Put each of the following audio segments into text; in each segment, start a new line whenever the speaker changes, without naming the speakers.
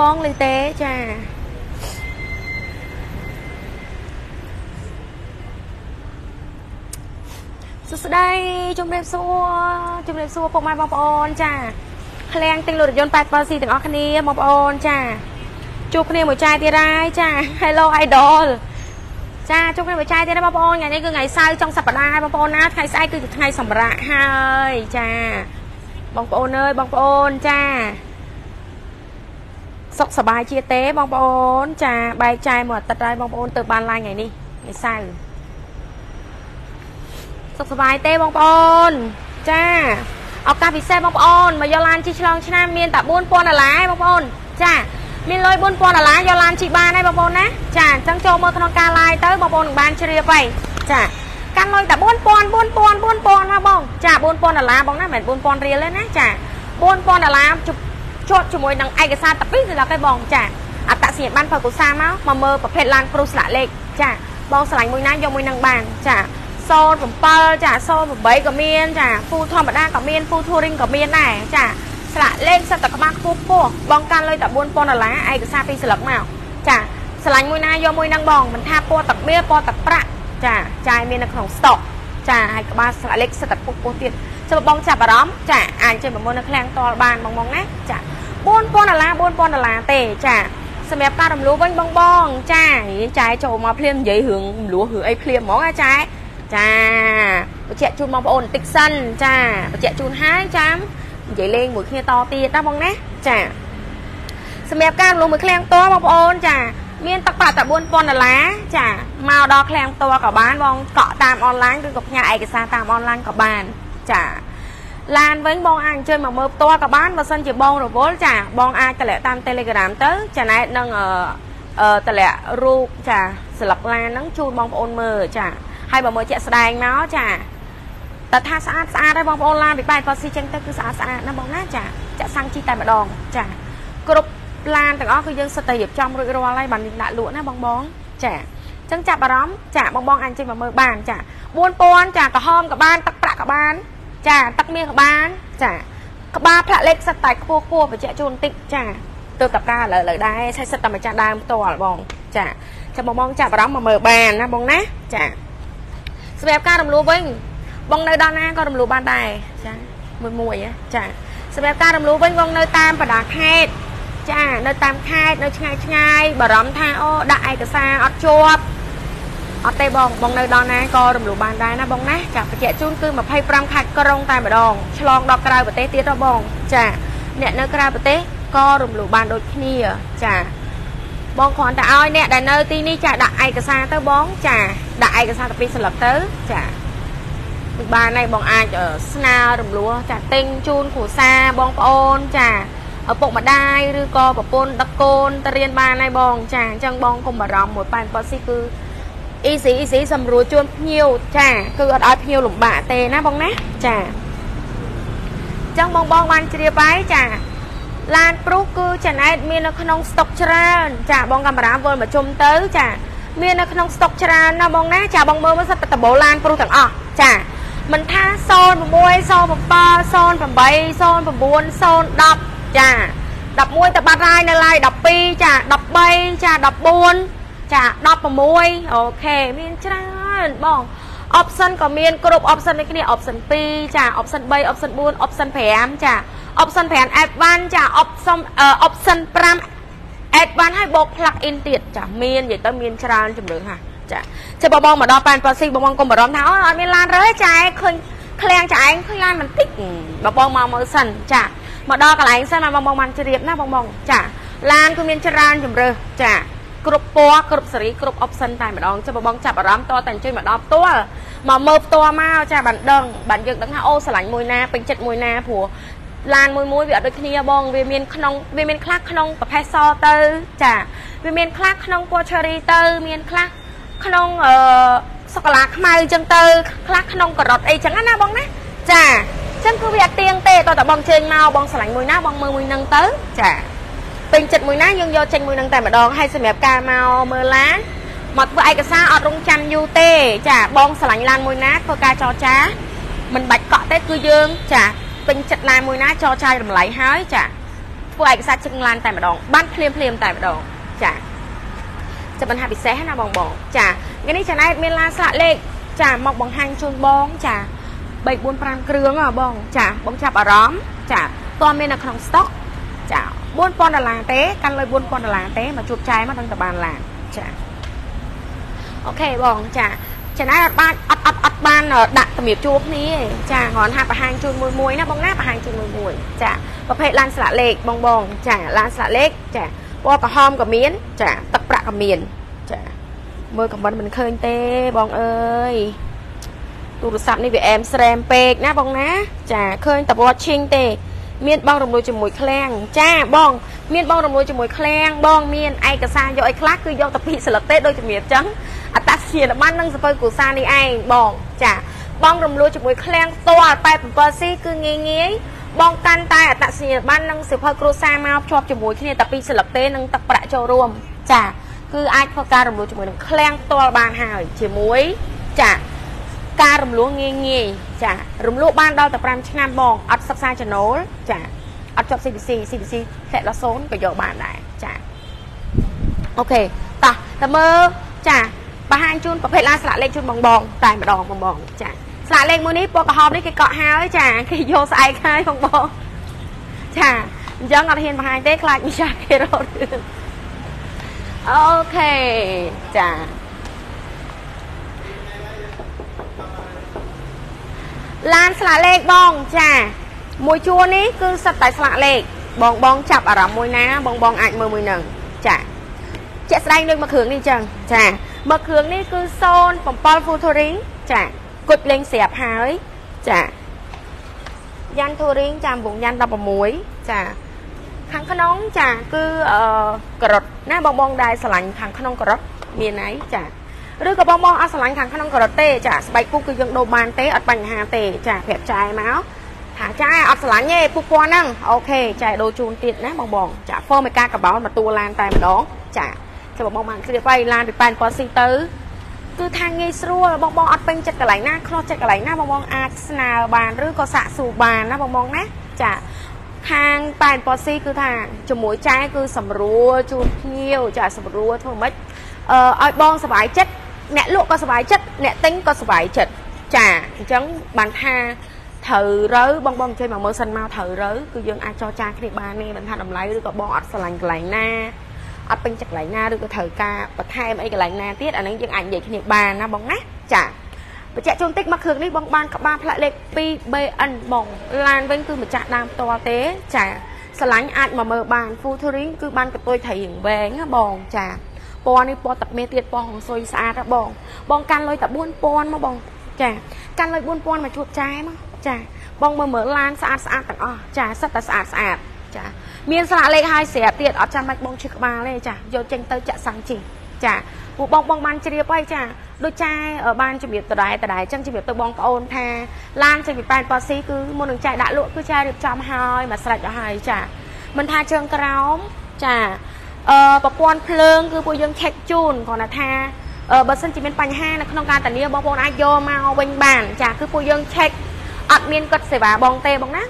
បងលឺទេចាសួស្តីជំរាបសួរជំរាបសួរពុកម៉ែបងប្អូនចាឃ្លាំងទិញលុយរថយន្ត8ប៉ស៊ីទាំងអស់គ្នាបងប្អូនចាជួបគ្នាមួយចាយទៀតហើយចា Hello idol ចាជួបគ្នាមួយចាយទៀតណាបងប្អូនថ្ងៃនេះគឺថ្ងៃសៅរ៍ចុងសប្តាហ៍បងប្អូនណាថ្ងៃស្អែកគឺជាថ្ងៃសម្រាប់ហើយចាបងប្អូនអើយបងប្អូនចា សុខសប្បាយជាទេបងប្អូន ចាបែកចាយមួយអាទិត្យហើយបងប្អូនទៅបានឡើងថ្ងៃនេះថ្ងៃសៅរ៍សុខសប្បាយទេបងប្អូន ចាឱកាសពិសេសបងប្អូនមកយកឡានជិះឆ្លងឆ្នាំមានតែ4000ដុល្លារបងប្អូន ចាមានលុយ4000ដុល្លារយកឡានជិះបានហើយបងប្អូនណាចាអញ្ចឹងចូលមើលក្នុងការ live ទៅបងប្អូននឹងបានជ្រាបហើយចាកាន់លុយតែ4000 4000 4000ណាបង ចា4000ដុល្លារបងណាមិនមែន4000រៀលទេណាចា4000ដុល្លារ ជាប់ជាមួយនឹងឯកសារតែពីរសន្លឹកឯងបងចាអត្តសញ្ញាណប័ណ្ណផកុសាមកមកមើលប្រភេទឡានគ្រូស្លាកលេខចាបងឆ្លាញ់មួយណាយកមួយនឹងបានចា07ចា08ក៏មានចា full ធម្មតាក៏មាន full touring ក៏មានដែរចាស្លាកលេខសិតតែក្បាលខ្ពស់ខ្ពស់បងកាន់លុយតែ4000ដុល្លារឯកសារពីរស្លឹកមកចាឆ្លាញ់មួយណាយកមួយនឹងបងមិនថាពណ៌ទឹកមាសពណ៌ទឹកប្រាក់ចាចាយមាននៅក្នុង stock ចាហើយក្បាលស្លាកលេខសិតតែពុះពោះទៀត ចាំបងចាប់អារម្មណ៍ចាអាចចេញប្រមូលនៅឃ្លាំងតលបានបងបងណាចា4000ដុល្លារ4000ដុល្លារទេចាសម្រាប់ការរំលោះវិញបងបងចាចាយចូលមកភ្លាមនិយាយរឿងរំលោះរឿងអីភ្លាមហ្មងណាចាចាបញ្ជាក់ជូនបងប្អូនបន្តិចសិនចាបញ្ជាក់ជូនហើយចាំនិយាយលេងមួយគ្នាតទៀតណាបងណាចាសម្រាប់ការរំលោះមួយឃ្លាំងតបងប្អូនចាមានទឹកប្រាក់តែ4000ដុល្លារចាមកដល់ឃ្លាំងផ្ទាល់ក៏បានបងកក់តាមអនឡាញឬក៏ផ្ញើឯកសារតាមអនឡាញក៏បាន ចាឡានវិញបងអាចអញ្ជើញមកមើលផ្ទាល់ក៏បានបើសិនជាបងរវល់ចាបងអាចតម្លាក់តាម Telegram ទៅចំណែកនឹងអឺតម្លាក់រូបចាស្លឹកឡានហ្នឹងជូនបងប្អូនមើលចាហើយបើមើលជាក់ស្ដែងមកចាតែថាស្អាតស្អាតហើយបងប្អូនឡានពីបែបប៉ស៊ីចឹងទៅគឺស្អាតស្អាតណាបងណាចាចាក់សាំងជីតែម្ដងចាគ្រប់ឡានទាំងអស់គឺយើងសិតតែរៀបចំរួចរាល់ហើយបានដាក់លក់ណាបងបងចាចឹងចាប់អារម្មណ៍ចាបងបងអាចចេញមកមើលបានចា4000ចាក្រហមក៏បានទឹកប្រាក់ក៏បាន ចាទឹកមាសក៏បាន ចាក្បាលផ្លាក់លេខសិតតែខ្ពស់ខ្ពស់បញ្ជាក់ជូនបន្តិចចាទៅតកាឥឡូវឥឡូវដែរឆៃសិតតែម្ចាស់ដើមផ្ទាល់បង ចាចាំបងបងចាប់អារម្មណ៍មកមើលបានណាបងណាចាសម្រាប់ការរំលោះវិញបងនៅដល់ណាក៏រំលោះបានដែរចាមួយមួយចាសម្រាប់ការរំលោះវិញបងនៅតាមបណ្ដាខេត្តចានៅតាមខេត្តនៅឆ្ងាយឆ្ងាយបារម្ភថាអូដាក់ឯកសារអត់ជាប់ អត់ទេបងបងនៅដល់ណាក៏រំលោះបានដែរណាបងណាចាបញ្ជាក់ជូនគឺ25ខេត្តក្រុងតែម្ដងឆ្លងដល់ក្រៅប្រទេសទៀតហ៎បងចាអ្នកនៅក្រៅប្រទេសក៏រំលោះបានដូចគ្នាចាបងគ្រាន់តែឲ្យអ្នកដែលនៅទីនេះចាដាក់ឯកសារទៅបងចាដាក់ឯកសារទៅពីស្លឹកទៅចាគឺបានហើយបងអាចស្នើរំលោះចាទិញជូនគ្រួសារបងប្អូនចាឪពុកម្ដាយឬក៏ប្រពន្ធដឹកកូនទៅរៀនបានហើយបងចាអញ្ចឹងបងកុំបារម្ភមួយប៉ែនប៉ស៊ីគឺ easy easy សម្រួលជូនភ្ញៀវចាគឺអត់ឲ្យភ្ញៀវលំបាកទេណាបងណាចាអញ្ចឹងបងបងបានជ្រាបហើយចាឡានព្រុសគឺចំណែកមាននៅក្នុងស្តុកច្រើនចាបងកាមេរ៉ាវិលមកជុំទៅចាមាននៅក្នុងស្តុកច្រើនណាបងណាចាបងមើលមើលសិតតែដបូឡានព្រុសទាំងអស់ចាមិនថា06 07 08 09 010ចា11ទៅបាត់ហើយនៅឡាយ12ចា13ចា14 ចា16អូខេមានច្រើនបង option ក៏មានគ្រប់ option នេះគ្នា option 2ចា option 3 option 4 option 5ចា option 5 advance ចា option option 5 advance ឲ្យបូក plug in ទៀតចាមាននិយាយទៅមានច្រើនជំរឿនហាចាចាំបងបងមកដល់ប៉ែនប៉ាស៊ីបងបងកុំបារម្ភថាអូអត់មានឡានរើចាឃើញឃ្លាំងចាឯងឃើញឡានបន្តិចបងបងមកមើលសិនចាមកដល់កន្លែងសិនបងបងបានជ្រាបណាបងបងចាឡានគឺមានច្រើនជំរឿចា គ្រប់ពណ៌គ្រប់សេរីគ្រប់ option តែម្ដងចាំបងចាប់អារម្មណ៍តតែអញ្ជើញមកដល់ផ្ទាល់មកមើលផ្ទាល់មកចាបានដឹងបានយើងដឹងថាអូស្រឡាញ់មួយណាពេញចិត្តមួយណាព្រោះឡានមួយមួយវាអត់ដូចគ្នាបងវាមានក្នុងវាមានខ្លះក្នុងប្រភេទសទៅ ចាវាមានខ្លះក្នុងពណ៌ cherry ទៅមានខ្លះក្នុងអឺសូកូឡាខ្មៅអញ្ចឹងទៅខ្លះក្នុងការ៉ុតអីចឹងណាបងណាចាអញ្ចឹងគឺវាអត់ទៀងទេតើតបងជើញមកបងឆ្លាញ់មួយណាបងមើលមួយនឹងទៅចា ពេញចិត្តមួយណាយើងយកចេញមួយនឹងតែម្ដងហើយសម្រាប់ការមកមើលឡានមកធ្វើឯកសារអត់រងចាំយូរទេ ចាបងឆ្លាញ់ឡានមួយណាធ្វើការចរចាមិនបាច់កក់ទេគឺយើង ចាពេញចិត្តឡានមួយណាចរចាតម្លៃហើយចាធ្វើឯកសារជឹងឡានតែម្ដងបានភ្លាមភ្លាមតែម្ដងចាจะបញ្ហាពិសេសណាបងបងចាថ្ងៃនេះចំណែកមានឡានស្លាកលេខចាមកបង្ហាញជូនបងចា3 4 5គ្រឿងហ៎បង ចាបងចាប់អារម្មណ៍ចាតើមាននៅក្នុងស្តុកចា 4000ដុល្លារទេកាន់លុយ4000ដុល្លារទេមកជួបចែមកដឹងតបានឡានចាអូខេបងចាចំណែកអត់បានអត់អត់អត់បានដាក់តម្រៀបជួបគ្នាទេចាគ្រាន់ថាបង្ហាញជូនមួយមួយណាបងណាបង្ហាញជូនមួយមួយចាប្រភេទឡានស្លាកលេខបងបងចាឡានស្លាកលេខចាពណ៌ក្រហមក៏មានចាទឹកប្រាក់ក៏មានចាមើលខមមិនមិនឃើញទេបងអើយទូរស័ព្ទនេះវាអែមស្រែមពេកណាបងណាចាឃើញតវត្តឈិងទេ មានបងរំលោះជាមួយឃ្លាំងចាបង មានបងរំលោះជាមួយឃ្លាំងបងមានឯកសារយកឲ្យខ្លះគឺយកតែពីស្លឹកទេដូចជំរាបចឹងអត្តសញ្ញាណប័ណ្ណនិងសភៅគ្រួសារនេះឯងបងចាបងរំលោះជាមួយឃ្លាំងផ្ទាល់87 C គឺងាយងាយបងកាន់តែអត្តសញ្ញាណប័ណ្ណនិងសភៅគ្រួសារមកភ្ជាប់ជាមួយគ្នាតែពីស្លឹកទេនិងទឹកប្រាក់ចូលរួមចាគឺអាចធ្វើការរំលោះជាមួយនឹងឃ្លាំងផ្ទាល់បានហើយជាមួយចា ការរំលោះងាយងាយចារំលោះបានដល់តែ5ឆ្នាំបងអត់សិក្សាចំណូលចាអត់ចប់ CBC CBC ធ្លាក់ដល់0ក៏យកបានដែរចាអូខេតោះតើមើលចាបង្ហាញជូនប្រភេទឡានស្លាកលេខជូនបងបងតែម្ដងបងបងចាស្លាកលេខមួយនេះពណ៌ក្រហមនេះគេកក់ហើយចាគេយកស្អែកហើយបងបងចាអញ្ចឹងអត់ហ៊ានបង្ហាញទេខ្លាចមីចាគេរត់អូខេចា ឡានស្លាកលេខបងចាមួយជួរនេះគឺសិតតែស្លាកលេខបងបងចាប់អារម្មណ៍មួយណា បងបងអាចមើលមួយនឹងចាជាក់ស្ដែងដូចមកគ្រឿងនេះចឹងចាមកគ្រឿងនេះគឺ07 Futuring ចាគុជលេងស្រាប់ហើយចាយ៉ាន់ Touring ចាវងយ៉ាន់16ចាខាងក្នុងចាគឺអឺការ៉ុតណាបងបងដែរឆ្លាញ់ខាងក្នុងការ៉ុតមានអីចា ឬក៏បងបងអត់ឆ្លាញ់ខាងក្នុងការ៉ុតទេចាស្បែកពុកគឺយើងដូរបានទេអត់បញ្ហាទេចាប្រាប់ចែមកថាចាអត់ឆ្លាញ់ទេពុកពណ៌ហ្នឹងអូខេចែដូរជូនទៀតណាបងបងចា form ឯកាកបោនមកតួឡានតែម្ដងចាចាំបងបានជ្រាបហើយឡានពីប៉ែនប៉ស៊ីទៅគឺថាងាយស្រួលបងបងអត់ពេញចិត្តកន្លែងណាខ្លោះចិត្តកន្លែងណាបងបងអាចស្នើបានឬក៏សាកសួរបានណាបងបងណាចាខាងប៉ែនប៉ស៊ីគឺថាជាមួយចែគឺសម្រួលជូនភ្ញៀវចាសម្រួលធ្វើម៉េចអឺឲ្យបងសុបាយចិត្ត អ្នកលក់ក៏សុបាយចិត្តអ្នកទិញក៏សុបាយចិត្តចាអញ្ចឹងបានថាត្រូវរើបងបងចេញមកមើលសិនមកត្រូវរើគឺយើងអាចចរចាគ្នាបាននេះមិនថាតម្លៃឬក៏បងអត់ស្រឡាញ់កន្លែងណាអត់ពេញចិត្តកន្លែងណាឬក៏ត្រូវការបន្ថែមអីកន្លែងណាទៀតអានឹងយើងអាចនិយាយគ្នាបានណាបងណាចាបញ្ជាក់ជូនតិចមកគ្រឿងនេះបងបានក្បាលផ្លាកលេខ 2BN បងឡានវិញគឺម្ចាស់ដើមផ្ទាល់ទេចាស្រឡាញ់អាចមកមើលបាន full touring គឺបានកតុយត្រីរៀងវែងណាបងចា ពណ៌នេះពណ៌ទឹកមេទៀតពណ៌ហងស៊ុយស្អាតណាបង បងកាន់លុយតែ4000មកបង ចាកាន់លុយ4000មកជួបចែមកចាបងមើលមើលឡានស្អាតស្អាតទាំងអស់ចាសិតតែស្អាតស្អាតចាមានស្លាកលេខហើយស្រាប់ទៀតអត់ចាំបាច់បងឈឺក្បាលទេចាយកចេញទៅចាក់សាំងជីចាពួកបងបងបានជ្រាបហើយចាដូចចាបានជំរាបដដែលដដែលអញ្ចឹងជំរាបទៅបងប្អូនថាឡានចេញពីប៉ែនប៉ូស៊ីគឺមុននឹងចែកដាក់លក់គឺចារៀបចំហើយមកស្រេចឲ្យហើយចាមិនថាជើងក្រោមចា អឺប្រព័ន្ធភ្លើងគឺពួកយើងឆែកជូនគ្រាន់តែថាបើសិនជាមានបញ្ហានៅក្នុងការធានាបងប្អូនអាចយកមកវិញបានចាគឺពួកយើងឆែកអត់មានគាត់សេវាបងទេបងណា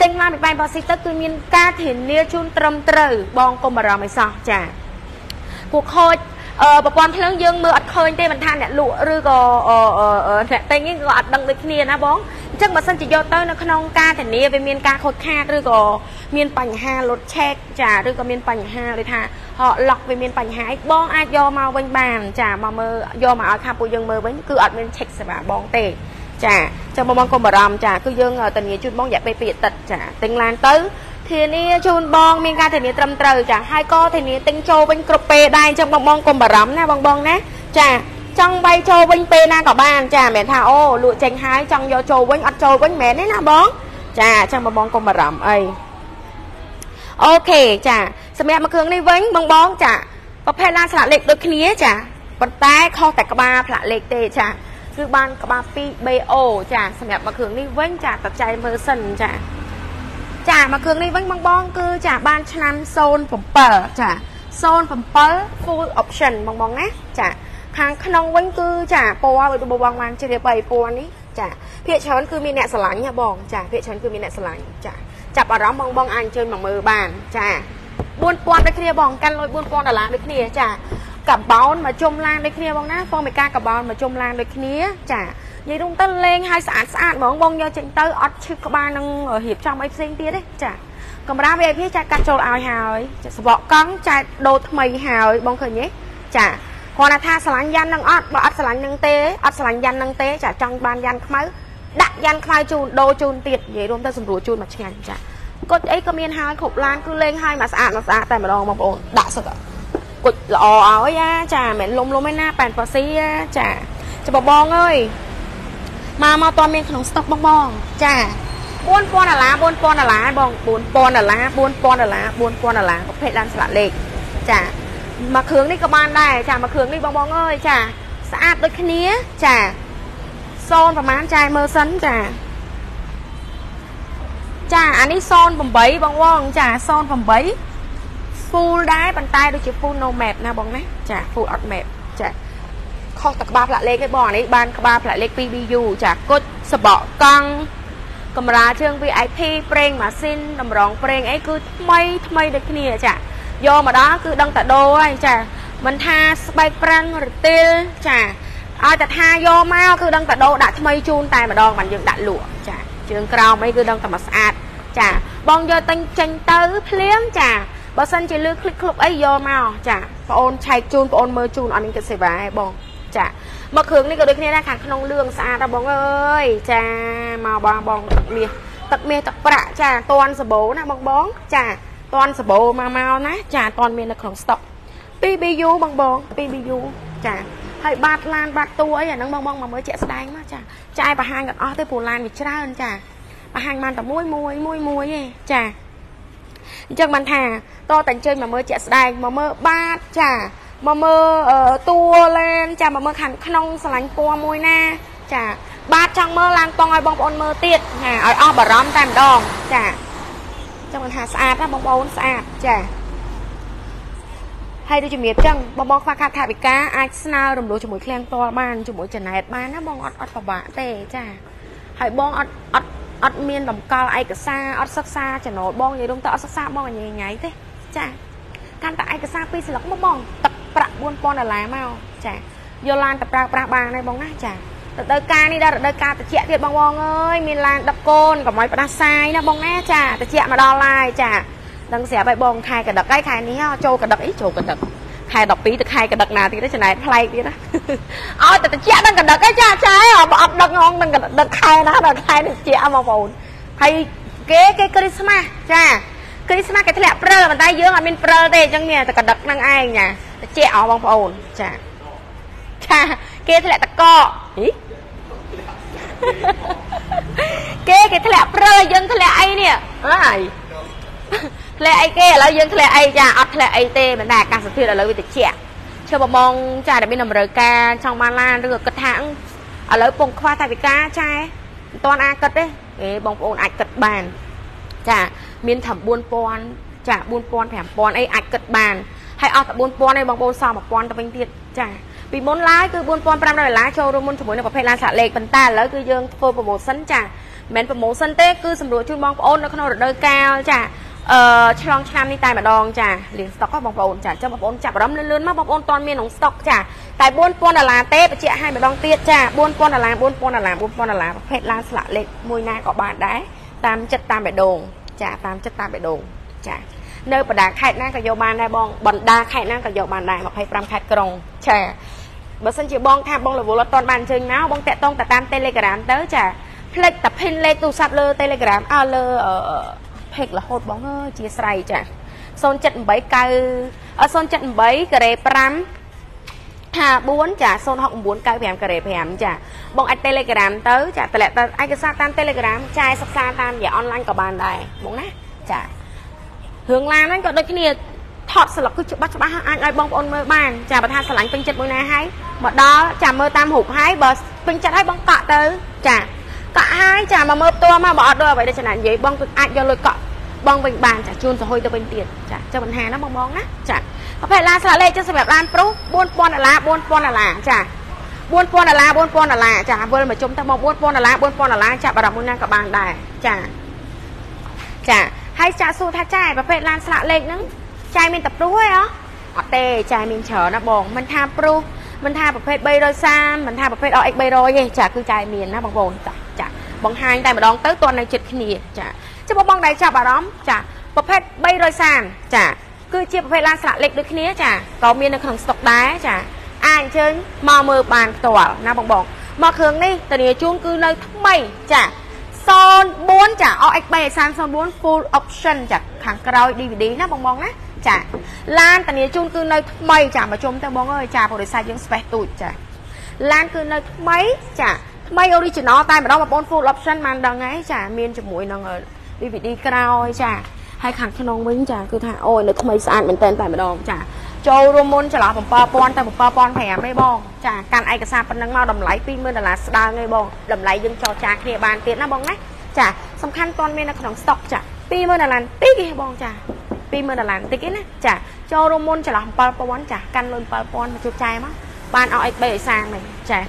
ចេញមកពីបែបបស៊ីទៅគឺមានការធានាជូនត្រឹមត្រូវបងកុំបារម្ភអីសោះចាពួកខូចអឺប្រព័ន្ធភ្លើងយើងមើលអត់ឃើញទេមិនថាអ្នកលក់ឬក៏អ្នកទិញនេះក៏អត់ដឹងដូចគ្នាណាបង អញ្ចឹងបើសិនជាយកទៅនៅក្នុងការធានាវាមានការខូចខាតឬក៏មានបញ្ហាលុតឆែកចាឬក៏មានបញ្ហាដូចថាហកឡុកវាមានបញ្ហាអីបងអាចយកមកវិញបាន ចាមកមើលយកមកឲ្យខាងពួកយើងមើលវិញគឺអត់មានឆែកសេវាបងទេចាចាំបងកុំបារម្ភចាគឺយើងធានាជូនបងរយៈពេល2អាទិត្យចាទិញឡានទៅធានាជូនបងមានការធានាត្រឹមត្រូវចាហើយក៏ធានាទិញចូលវិញគ្រប់ពេលដែរអញ្ចឹងបងបងកុំបារម្ភណាបងបងណាចា ចង់វាយចូលវិញពេលណាក៏បាន ចាមិនមែនថាអូលក់ចេញហើយចង់យកចូលវិញអត់ចូលវិញមិនមែនទេណាបង ចាអញ្ចឹងបងបងកុំបារម្ភអីអូខេចាសម្រាប់មួយគ្រឿងនេះវិញបងបងចាប្រភេទឡានស្លាកលេខដូចគ្នាចាប៉ុន្តែខុសតែក្បាលផ្លាកលេខទេចាគឺបានក្បាល 2BO ចាសម្រាប់មកគ្រឿងនេះវិញចាតចៃមើលសិនចាចាមកគ្រឿងនេះវិញបងបងគឺចាបានឆ្នាំ07ចា07 full option បងបងណាចា ខាងក្នុងវិញគឺចាពណ៌ដូចបងបងបានជ្រាបបីពណ៌នេះចាភាគច្រើនគឺមានអ្នកស្រឡាញ់ណាបងចាភាគច្រើនគឺមានអ្នកស្រឡាញ់ចាចាប់អារម្មណ៍បងបងអាចអញ្ជើញមកមើលបានចា4000ដូចគ្នាបងកាន់លុយ4000ដុល្លារដូចគ្នាចាកបោនមកជុំឡានដូចគ្នាបងណាហ្វមេកាកបោនមកជុំឡានដូចគ្នាចានិយាយរួមទៅលេងឲ្យស្អាតស្អាតហ្មងបងយកចេញទៅអត់ឈឺក្បាលនឹងរៀបចំអីផ្សេងទៀតទេចាកម្រាស់ VIP ចាកាត់ចូលឲ្យហើយចាសបកកង់ចាដូរថ្មីហើយបងឃើញទេចា គាត់ថាស្រឡាញ់យ៉ាន់នឹងអត់បើអត់ស្រឡាញ់នឹងទេអត់ស្រឡាញ់យ៉ាន់នឹងទេចាចង់បានយ៉ាន់ខ្មៅដាក់យ៉ាន់ខ្មៅជូនដូរជូនទៀតនិយាយរួមទៅសម្រួលជូនមកឆ្ងាញ់ចាគុជអីក៏មានហើយគ្រប់ឡានគឺលេងហើយមកស្អាតមកស្អាតតែម្ដងបងប្អូនដាក់សឹកគុជល្អឲ្យអាចាមិនលុំលុំឯណាប៉ែនប៉ាស៊ីចាចាំបងអើយមកមកតមានក្នុងស្តុកបងបងចា4000ដុល្លារ4000ដុល្លារបង4000ដុល្លារ4000ដុល្លារ4000ដុល្លារប្រភេទឡានស្លាកលេខចា មកគ្រឿងនេះក៏បានដែរចាមកគ្រឿងនេះបងបងអើយចាស្អាតដូចគ្នាចាសូនប្រហែលចាយមើលសិនចាចាអានេះ08បងបងចា08 full ដែរប៉ុន្តែដូចជា full no map ណាបងណាចា full អត់ map ចាខុសតែក្បាលផ្លាកលេខឯងបងអានេះបានក្បាលផ្លាកលេខ 2BU ចាគុជសបកកង់កម្រាលជើង VIP ប្រេងម៉ាស៊ីនតម្រងប្រេងអីគឺថ្មីថ្មីដូចគ្នាចា យកមកដល់គឺដឹងតែដូរហើយចាមិនថាស្បែកប្រាំងរទេលចាឲ្យតែថាយកមកគឺដឹងតែដូរដាក់ថ្មីជូនតែម្ដងបានយើងដាក់លក់ចាជើងក្រោមអីគឺដឹងតែមកស្អាតចាបងយកតែចេញទៅភ្លាមចាបើសិនជាលឺคลิกคลุกអីយកមកចាបងអូនឆែកជូនបងអូនមើលជូនអត់មានគិតសេវាទេបងចាមកគ្រឿងនេះក៏ដូចគ្នាដែរខាងក្នុងលឿងស្អាតដែរបងអើយចាមកបងបងទឹកមាសទឹកមាសទឹកប្រាក់ចាតន់សបោណាបងបងចា តន់សបោមកមកណាចាតន់មាននៅក្នុងស្តុក 2BU បងបង 2BU ចាហើយបាតឡានបាតតួអីអាហ្នឹងបងបងមកមើលជាក់ស្ដែងមកចាចាយបង្ហាញក៏អស់ទៅព្រោះឡានវាច្រើនចាបង្ហាញបានតែមួយមួយមួយមួយឯងចាអញ្ចឹងបានថាតតែអញ្ជើញមកមើលជាក់ស្ដែងមកមើលបាតចាមកមើលតួឡានចាមកមើលខាងក្នុងស្រឡាញ់ពណ៌មួយណា ចាបាទចង់មើលឡានតង់ឲ្យបងប្អូនមើលទៀតណាឲ្យអស់បារម្ភតែម្ដងចា ចង់ថាស្អាតណាបងប្អូនស្អាតចាហើយដូចជំរាបចឹងបងបងខ្វះខាតថវិកាអាចស្នើរំលោះជាមួយឃ្លាំងតលបានជាមួយចំណែតបានណាបងអត់អត់ពិបាកទេចាហើយបងអត់អត់អត់មានតម្កល់ឯកសារអត់សិក្សាចំណូលបងនិយាយរួមទៅអត់សិក្សាបងញ៉ៃញ៉ៃទេចាកាន់តែឯកសារពីរស្លឹកមកបងទឹកប្រាក់4000ដុល្លារមកចាយកឡានទៅប្រើប្រាស់បានហើយបងណាចា រដូវកាលនេះដល់រដូវកាលត្រជាក់ទៀតបងបងអើយមានឡានដឹកកូនកុំឲ្យផ្ដាសាយណាបងណាចាត្រជាក់មកដល់ឡាយចាដឹងស្រាប់ឲ្យបងខែកដឹកហើយខែនេះចូលកដឹកអីចូលកដឹកខែ12ទៅខែកដឹកណាទៀតចំណែកប្លែកទៀតណាឲ្យតែត្រជាក់នឹងកដឹកឯចាចាអត់អត់ដឹកងងនឹងដឹកខែណាដល់ខែនេះត្រជាក់បងប្អូនហើយគេគេគ្រីស្មាស់ចាគ្រីស្មាស់គេធ្លាក់ព្រិលប៉ុន្តែយើងអត់មានព្រិលទេអញ្ចឹងតែកដឹកនឹងឯងចាតិចអស់បងប្អូនចាចាគេធ្លាក់តកហី គេគេធ្លាក់ព្រើយើងធ្លាក់អីនេះហើយធ្លាក់អីគេឥឡូវយើងធ្លាក់អីចាអត់ធ្លាក់អីទេមិនដែរអាកាសធាតុឥឡូវវាតិចឈើបបងចាដែលមានតម្រូវការចង់បានឡានឬក៏គិតថាឥឡូវពងខ្វះថវិកាចាមិនតាន់អាចគិតទេអេបងប្អូនអាចគិតបានចាមានថា4000ចា4000 5000អីអាចគិតបានហើយអស់តែ4000ឯងបងប្អូនសល់1000ទៅវិញទៀតចា ពីមុនឡើយគឺ4500ដុល្លារចូលរួមមុនជាមួយនឹងប្រភេទឡានស្លាកលេខប៉ុន្តែឥឡូវគឺយើងធ្វើ promotion ចាមិនមែន promotion ទេគឺសម្រួលជូនបងប្អូននៅក្នុងរដូវកាលចាអឺឆ្លងឆ្នាំនេះតែម្ដងចាលៀងស្តុកបងប្អូនចាចាំបងប្អូនចាប់អារម្មណ៍លឿនៗមកបងប្អូនតន់មានក្នុងស្តុកចាតែ4000ដុល្លារទេបញ្ជាក់ឲ្យម្ដងទៀតចា4000ដុល្លារ4000ដុល្លារ4000ដុល្លារប្រភេទឡានស្លាកលេខមួយណាក៏បានដែរតាមចិត្តតាមបេះដូងចាតាមចិត្តតាមបេះដូងចានៅបណ្ដាខេត្តណាក៏យកបានដែរបងបណ្ដាខេត្តណាក៏យកបានដែរ25ខេត្តក្រុងចា បើសិនជាបងថាបងរវល់អត់ទាន់បានអញ្ជើញមកបងតាក់តងទៅតាម Telegram ទៅចាផ្លេចតែ pin លេខទូរស័ព្ទលើ Telegram អើលើ page រហូតបងអើយជាស្រ័យចា078 9 078ការ៉េ5 54ចា06995ការ៉េ5ចាបងអាច Telegram ទៅចាតម្លាក់ទៅឯកសារតាម Telegram ចាយសិក្សាតាមរយៈអនឡាញក៏បានដែរបងណាចារឿងឡានហ្នឹងក៏ដូចគ្នា ថតស្លឹកគឺច្បាស់ច្បាស់អាចឲ្យបងប្អូនមើលបានចាបើថាឆ្លាញ់ពេញចិត្តមួយណាហើយមកដល់ចាំមើលតាមរូបហើយបើពេញចិត្តហើយបងកក់ទៅចាកក់ហើយចាមកមើលផ្ទាល់មកបើអត់ដូចអ្វីដែលចំណាយនិយាយបងអាចយកលុយកក់បងវិញបានចាជូនសហួយទៅវិញទៀតចាចុះបញ្ហាណាបងបងណាចាប្រភេទឡានស្លាកលេខចឹងសម្រាប់ឡានប្រុស4000ដុល្លារ4000ដុល្លារចា4000ដុល្លារ4000ដុល្លារចាវិលមកជុំទៅមក4000ដុល្លារ4000ដុល្លារចាប់អារម្មណ៍មួយណាក៏បានដែរចាចាហើយចាក់សួរថាចាយប្រភេទឡានស្លាកលេខហ្នឹង ចាយមានតែព្រុសទេអអត់ទេចាយមានច្រើនណាបងមិនថាព្រុសមិនថាប្រភេទ330មិនថាប្រភេទ RX 300ទេចាគឺចាយមានណាបងប្អូនចាចាបង្ហាញតែម្ដងទៅតន់នៅចិត្តគ្នាចាចាំបងបងដែលចាប់អារម្មណ៍ចាប្រភេទ330ចាគឺជាប្រភេទឡានស្លាកលេខដូចគ្នាចាក៏មាននៅក្នុងស្តុកដែរចាអាចអញ្ជើញមកមើលបានផ្ទាល់ណាបងបងមកគ្រឿងនេះតានីជួនគឺនៅថ្មីចា04ចា OX3 304 full option ចាខាងក្រោយ DVD ណាបងបងណា ចាឡានតានីជូនគឺនៅថ្មីចាមកជុំទៅបងអើយចាបរិស័ទយើង space ទូចចាឡានគឺនៅថ្មីចាថ្មី original តែម្ដងបងប្អូន full option បានដឹងហើយចាមានជាមួយនឹង DVD ក្រោយចាហើយខាងក្នុងវិញចាគឺថាអូយនៅថ្មីស្អាតមែនតើតែម្ដងចាចូលរួមមុនចន្លោះ7000ទៅ7500ឯបងចាកាន់ឯកសារប៉ុណ្ណឹងមកតម្លៃ20000ដុល្លារស្ដើងឯបងតម្លៃយើងចរចាគ្នាបានទៀតណាបងណាចាសំខាន់តន់មាននៅក្នុងស្តុកចា20000ដុល្លារតិចទេបងចា 20000ដុល្លារតិចទេណាចាចូលរួមមុនចន្លោះ7000ចាកាន់លុយ7000មកជួបចែមកបានឲ្យអី3ឲ្យសាងនេះចា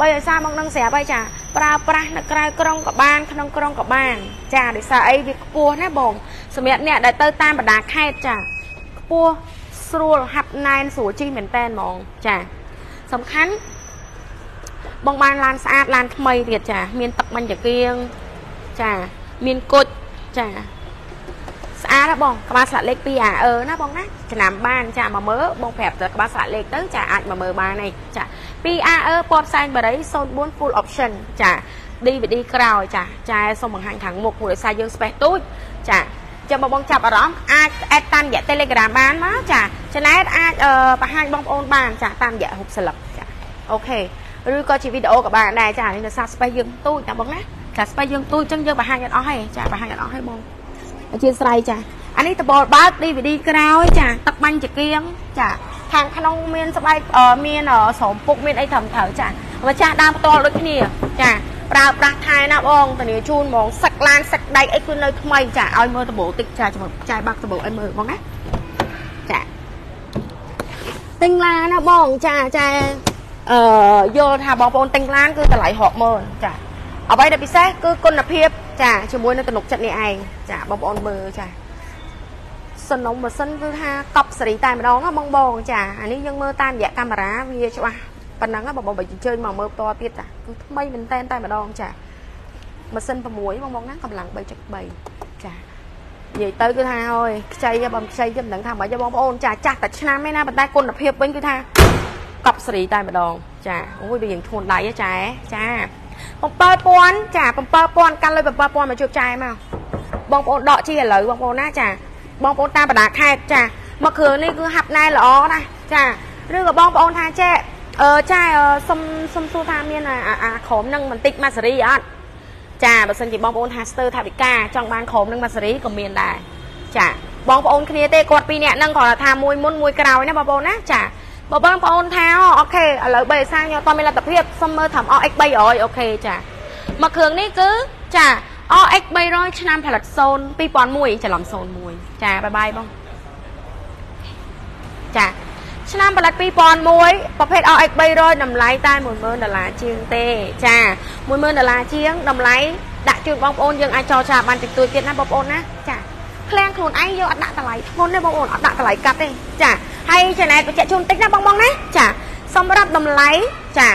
បីឲ្យសារមកនឹងស្រាប់ហើយចាប្រើប្រាស់នៅក្រៅក្រុងក៏បានក្នុងក្រុងក៏បាន ចាដោយសារអីវាខ្ពស់ណាបងសម្រាប់អ្នកដែលទៅតាមបណ្ដាខេត្តចាខ្ពស់ស្រួលហាត់ណែនស្រួលជីមែនតែនហ្មងចាសំខាន់បងបានឡានស្អាតឡានថ្មីទៀតចា មានទឹកបាញ់ចកៀងចា មានគុជចាស្អាតណាបងក្បាលស្លាកលេខ 2AE ណាបងណាឆ្នាំបានចាមកមើលបងប្រាប់ទៅក្បាលស្លាកលេខទៅចាអាចមកមើលបានហើយចា 2AE ពណ៌ផ្សែងបារី04 full option ចា DVD ក្រោយចាចាសូមបង្ហាញខាងមុខមួយដោយសារយើង space ទូចចាចាំបងចាប់អារម្មណ៍អាចអេតតាមរយៈ Telegram បានមកចាចំណែកអាចបង្ហាញបងប្អូនបានចាតាមរយៈរូបស្លឹកចាអូខេឬក៏ជាវីដេអូក៏បានដែរចានេះនៅសារ space យើងទូចណាបងណាចា space យើងទូចអញ្ចឹងយើងបង្ហាញអត់អស់ទេចាបង្ហាញអត់អស់ទេបង អធិស្ឋានចាអានេះតបលបើក DVD ក្រោយចាទឹកបាញ់ចកៀងចាខាងក្នុងមានស្បែកមានស្រោមពុកមានអីត្រឹមត្រូវចាម្ចាស់ដើមផ្ទាល់ដូចគ្នាចាប្រើប្រាស់ថែណាបងតានីជូនហ្មងសឹកឡានសឹកដែកអីគឺនៅថ្មីចាឲ្យមើលដបូតិចចាចាំចាយបាក់ដបូឲ្យមើលបងណាចាទិញឡានណាបងចាចាអឺយល់ថាបងប្អូនទិញឡានគឺតម្លៃរាប់ម៉ឺនចា អ្វីដែលពិសេសគឺគុណភាពចាជាមួយនឹងទំនុកចិត្តនេះឯងចាបងប្អូនមើលចាសនំម៉ាស៊ីនគឺថាកប់សេរីតែម្ដងណាបងបងចាអានេះយើងមើលតាមរយៈកាមេរ៉ាវាច្បាស់ប៉ុណ្ណឹងបងបងបើជើញមកមើលផ្ទាល់ទៀតចាគឺថ្មីមែនតែនតែម្ដងចាម៉ាស៊ីន6បងបងណាកម្លាំង3.3ចានិយាយទៅគឺថាអើយខ្ចីបងខ្ចីខ្ញុំមិនដឹងថាមិនបងប្អូនចាចាស់តែឆ្នាំឯណាប៉ុន្តែគុណភាពវិញគឺថាកប់សេរីតែម្ដងចាអូយដូចយើងធ្ងន់ដៃចាចា 7000ចា7000កាន់លុយ7000មកជួបចែមកបងប្អូនដកជាឥឡូវបងប្អូនណាចាបងប្អូនតាមបណ្ដាខេត្តចាមកគ្រឿងនេះគឺហាប់ណែល្អណាចាឬក៏បងប្អូនថាចេះអឺចាសុំសុំសួរថាមានអាក្រុមនឹងបន្តិចម៉ាសេរីអត់ចាបើសិនជាបងប្អូនថាស្ទើរថាវិការចង់បានក្រុមនឹងម៉ាសេរីក៏មានដែរចាបងប្អូនគ្នាទេគាត់ពីរនាក់ហ្នឹងគាត់ថាមួយមុនមួយក្រោយណាបងប្អូនណាចា បើបងប្អូនថាអូខេឥឡូវបីសាំងយកតមានលទ្ធភាពសុំមើលថា OX 300អូខេចាមកគ្រឿងនេះគឺចា OX 300ឆ្នាំផលិត0 2001ច្រឡំ01ចាបាយបាយបងចាឆ្នាំផលិត2001ប្រភេទ RX 300តម្លៃតែ10000ដុល្លារជាងទេចា10000ដុល្លារជាងតម្លៃដាក់ជូនបងប្អូនយើងអាចចរចាបានតិចតួចទៀតណាបងប្អូនណាចា ឃ្លាំងខ្លួនឯងយើងអត់ដាក់តម្លៃធ្ងន់ទេបងប្អូនអត់ដាក់តម្លៃកាត់ទេចាហើយចំណែកបញ្ជាក់ជូនតិចណាបងបងណាចាសម្រាប់តម្លៃចា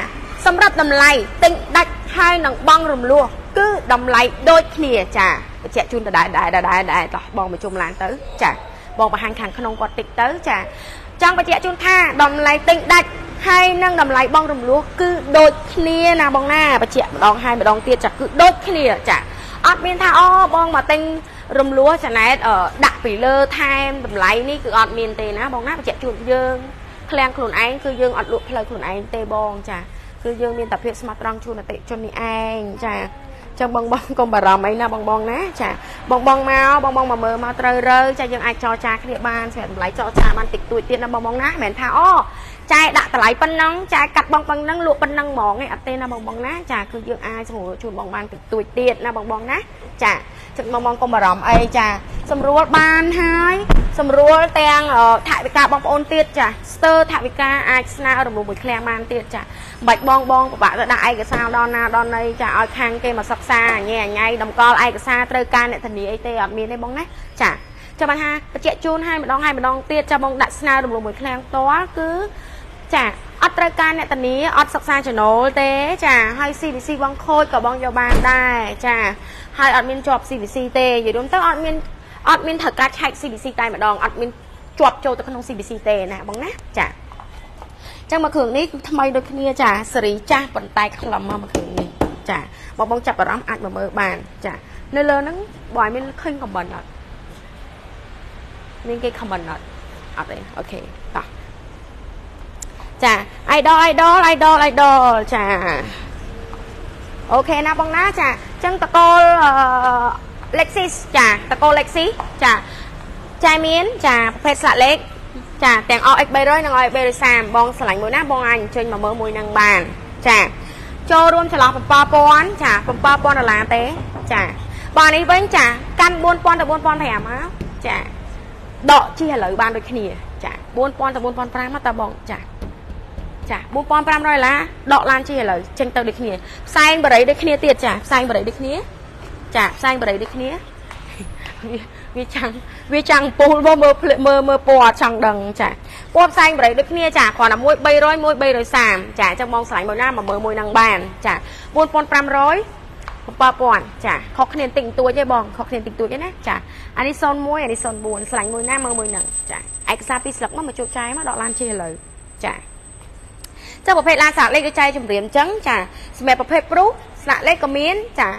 សម្រាប់តម្លៃទិញដាច់ហើយនឹងបងរំលោះគឺតម្លៃដូចគ្នាចាបញ្ជាក់ជូនដដែលដែរដែរដែរតោះបងមកជុំឡានទៅចាបងបង្ហាញខាងក្នុងគាត់តិចទៅចាចង់បញ្ជាក់ជូនថាតម្លៃទិញដាច់ហើយនឹងតម្លៃបងរំលោះគឺដូចគ្នាណាបងណាបញ្ជាក់ម្ដងហើយម្ដងទៀតចាគឺដូចគ្នាចាអត់មានថាអូបងមកទិញ រំលោះចំណែតដាក់ពីលើថែមតម្លៃនេះគឺអត់មានទេណាបងណាបញ្ជាក់ជូនយើងឃ្លាំងខ្លួនឯងគឺយើងអត់លក់ផ្លូវខ្លួនឯងទេបងចាគឺយើងមានតែភាពស្មោះត្រង់ជូនអតិជននេះឯងចាចឹងបងបងកុំបារម្ភអីណាបងបងណាចាបងបងមកបងបងមកមើលមកត្រូវរើចាយើងអាចចរចាគ្នាបានស្រាប់តម្លៃចរចាបានតិចតួចទៀតណាបងបងណាមិនមែនថាអូចែដាក់តម្លៃប៉ុណ្ណឹងចែកាត់បងប៉ុណ្ណឹងលក់ប៉ុណ្ណឹងហ្មងឯអត់ទេណាបងបងណាចាគឺយើងអាចស្រួលជូនបងបានតិចតួចទៀតណាបងបងណាចាចឹង បងបងកុំបារម្ភអីចាសម្រួលបានហើយសម្រួលទាំងថវិកាបងប្អូនទៀតចាស្ទើរថវិកាអាចស្នើរំលោភមួយឃ្លាំងបានទៀតចាមិនបងបងពិបាកទៅដាក់ឯកសារដល់ណាដល់ណីចាឲ្យខាងគេមកសិក្សាញ៉ែអញ៉ៃតម្កល់ឯកសារត្រូវការអ្នកធានាអីទេអត់មានទេបងណាចាចាំបានថាបញ្ជាក់ជូនឲ្យម្ដងឲ្យម្ដងទៀតចាំបងដាក់ស្នើរំលោភមួយឃ្លាំងផ្ទាល់គឺចាអ ត់ត្រូវការអ្នកធានាអត់សិក្សាចំណូលទេចាហើយ CVC បងខូចក៏បងយកបានដែរចាហើយអត់មានជាប់ CVC ទេនិយាយរួមទៅអត់មានអត់មានត្រូវការឆែក CVC តែម្ដងអត់មានជាប់ចូលទៅក្នុង CVC ទេណាបងណាចាចឹងមកគ្រឿងនេះថ្មីដូចគ្នាចាសេរីចាស់ប៉ុន្តែខ្លឹមមកគ្រឿងនេះចាបងបងចាប់អារម្មណ៍អាចមកមើលបាន ចានៅលើហ្នឹងបងឲ្យមានឃើញ comment អត់មានគេ comment អត់អត់ទេអូខេតោះ ចា idol idol idol idol ចាអូខេណាបងណាចាអញ្ចឹងតកូល Lexus ចាតកូល Lexus ចាចាមានចាប្រភេទស្លាកលេខចាទាំង RX 300និង RX 330បងឆ្លាញ់មួយណាបងអាចអញ្ជើញមកមើលមួយនឹងបានចាចូលរួមចន្លោះ7000ចា7000ដុល្លារទេចាបងនេះវិញចាកាន់4000ទៅ4500មកចាដកជិះឥឡូវបានដូចគ្នាចា4000ទៅ4500មកតើបងចា ចា4500ដុល្លារដកឡានជិះឥឡូវចេញទៅដូចគ្នាផ្សែងបរិយដូចគ្នាទៀតចាផ្សែងបរិយដូចគ្នាចាផ្សែងបរិយដូចគ្នាវាចាំងវាចាំងពូលមកមើលមើលមើលពណ៌អត់ចង់ដឹងចាពណ៌ផ្សែងបរិយដូចគ្នាចាគ្រាន់តែមួយ300មួយ330ចាអញ្ចឹងបងស្រឡាញ់មួយណាមកមើលមួយនឹងបានចា4500 7000ចាខុសគ្នាតិចតួចទេបងខុសគ្នាតិចតួចទេណាចាអានេះ01អានេះ04ស្លាញ់មួយណាមើលមួយនឹងចាឯកសារពីរស្លឹកមកមកជោគចាយមកដកឡានជិះឥឡូវចា ចឹងប្រភេទឡានស្លាកលេខដូចចែកជំរាមចឹងចាសម្រាប់ប្រភេទព្រុសស្លាកលេខក៏មានចា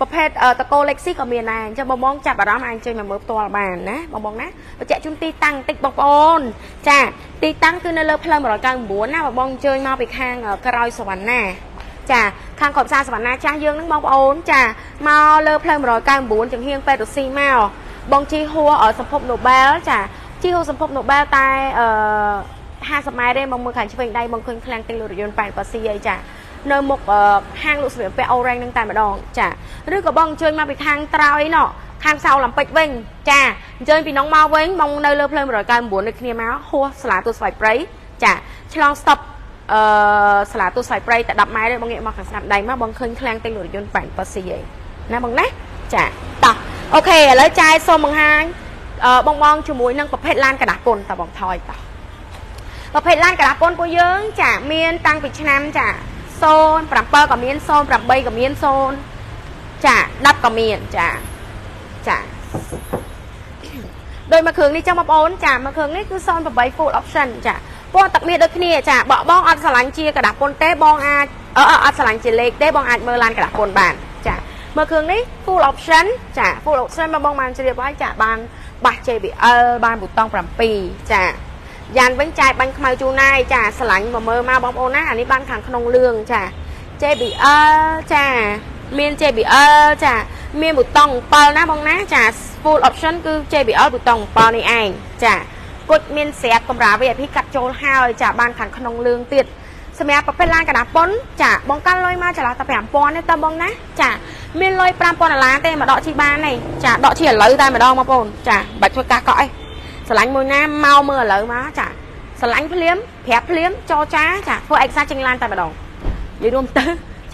ប្រភេទតកូលេខស៊ីក៏មានដែរអញ្ចឹងបងបងចាប់អារម្មណ៍អាចចេញមកមើលផ្ទាល់បានណាបងបងណាបញ្ជាក់ជូនទីតាំងតិចបងប្អូនចាទីតាំងគឺនៅលើផ្លូវ199ណាបងបងអញ្ជើញមកពីខាងក្រោយសវណ្ណាចាខាងកុបសាសវណ្ណាចាស់យើងហ្នឹងបងប្អូនចាមកលើផ្លូវ199ចំហៀងពេទ្រស៊ីមកបងជីហួរសម្ភព Nobel ចាជីហួរសម្ភព Nobel តែអឺ 50ម៉ែត្រទេមកមើលខាងឆ្វេងដៃបងឃើញឃ្លាំងទិញលក់រថយន្ត8ប៉ាស៊ីអីចានៅមុខហាងលក់សម្ភារៈពាក់អូរ៉េងនឹងតែម្ដងចាឬក៏បងអញ្ជើញមកពីខាងត្រោយណោះខាងផ្សារអូឡ িম্প ិកវិញចាអញ្ជើញពីនោះមកវិញបងនៅលើផ្លូវ199ដូចគ្នាមកហួសសាលាទូស្វាយព្រៃចាឆ្លងស្តុបអឺសាលាទូស្វាយព្រៃតែ10ម៉ែត្រទេបងងាកមកខាងស្នាមដៃមកបងឃើញឃ្លាំងទិញលក់រថយន្ត8ប៉ាស៊ីអីណាបងណាចាតោះអូខេឥឡូវចាយសូមបង្ហាញបងបងជាមួយនឹងប្រភេទឡានកដាស់ពុនតើបងថយតោះ ប្រភេទឡានកដាស់ពុនពួកយើងចាមានតាំងពីឆ្នាំចា07ក៏មាន08ក៏មាន0ចា10ក៏មានចាចាដោយមកគ្រឿងនេះចាំបងប្អូនចាមកគ្រឿងនេះគឺ08 full option ចាពណ៌ទឹកមាសដូចគ្នាចាបកបងអត់ឆ្លាញ់ជាกระดาษពុនទេបងអាចអឺអត់ឆ្លាញ់ជាលេខទេបងអាចមើលឡានកระดาษពុនបានចាមើលគ្រឿងនេះ full option ចា full option មកបងបានជ្រាបហើយចាបានបាស JBL បានប៊ូតុង7ចា យ៉ានវិញចាយបាញ់ខ្មៅជូនហើយចាស្រឡាញ់មកមើលមកបងប្អូនណាអានេះបានខាងក្នុងលឿងចា JBL ចាមាន JBL ចាមានប៊ូតុង7ណាបងណាចា full option គឺ JBL ប៊ូតុង7នេះឯងចាគុជមានស្រាប់កម្រា VIP កាត់ចូលហើយចាបានខាងក្នុងលឿងទៀតសម្រាប់ប្រភេទឡានកដាប៉ុនចាបងកាន់លុយមកចន្លោះតែ5000ទេតើបងណាចាមានលុយ5000ដុល្លារទេមកដកជីបានទេចាដកជីឥឡូវតែម្ដងបងប្អូនចាបាច់ធ្វើការកក់អី ស្រឡាញ់មួយណាមកមើលឥឡូវមកចាស្រឡាញ់ភ្លាមប្រាប់ភ្លាមចរចាចាធ្វើឯកសារចេញឡានតែម្ដងនិយាយរួមទៅ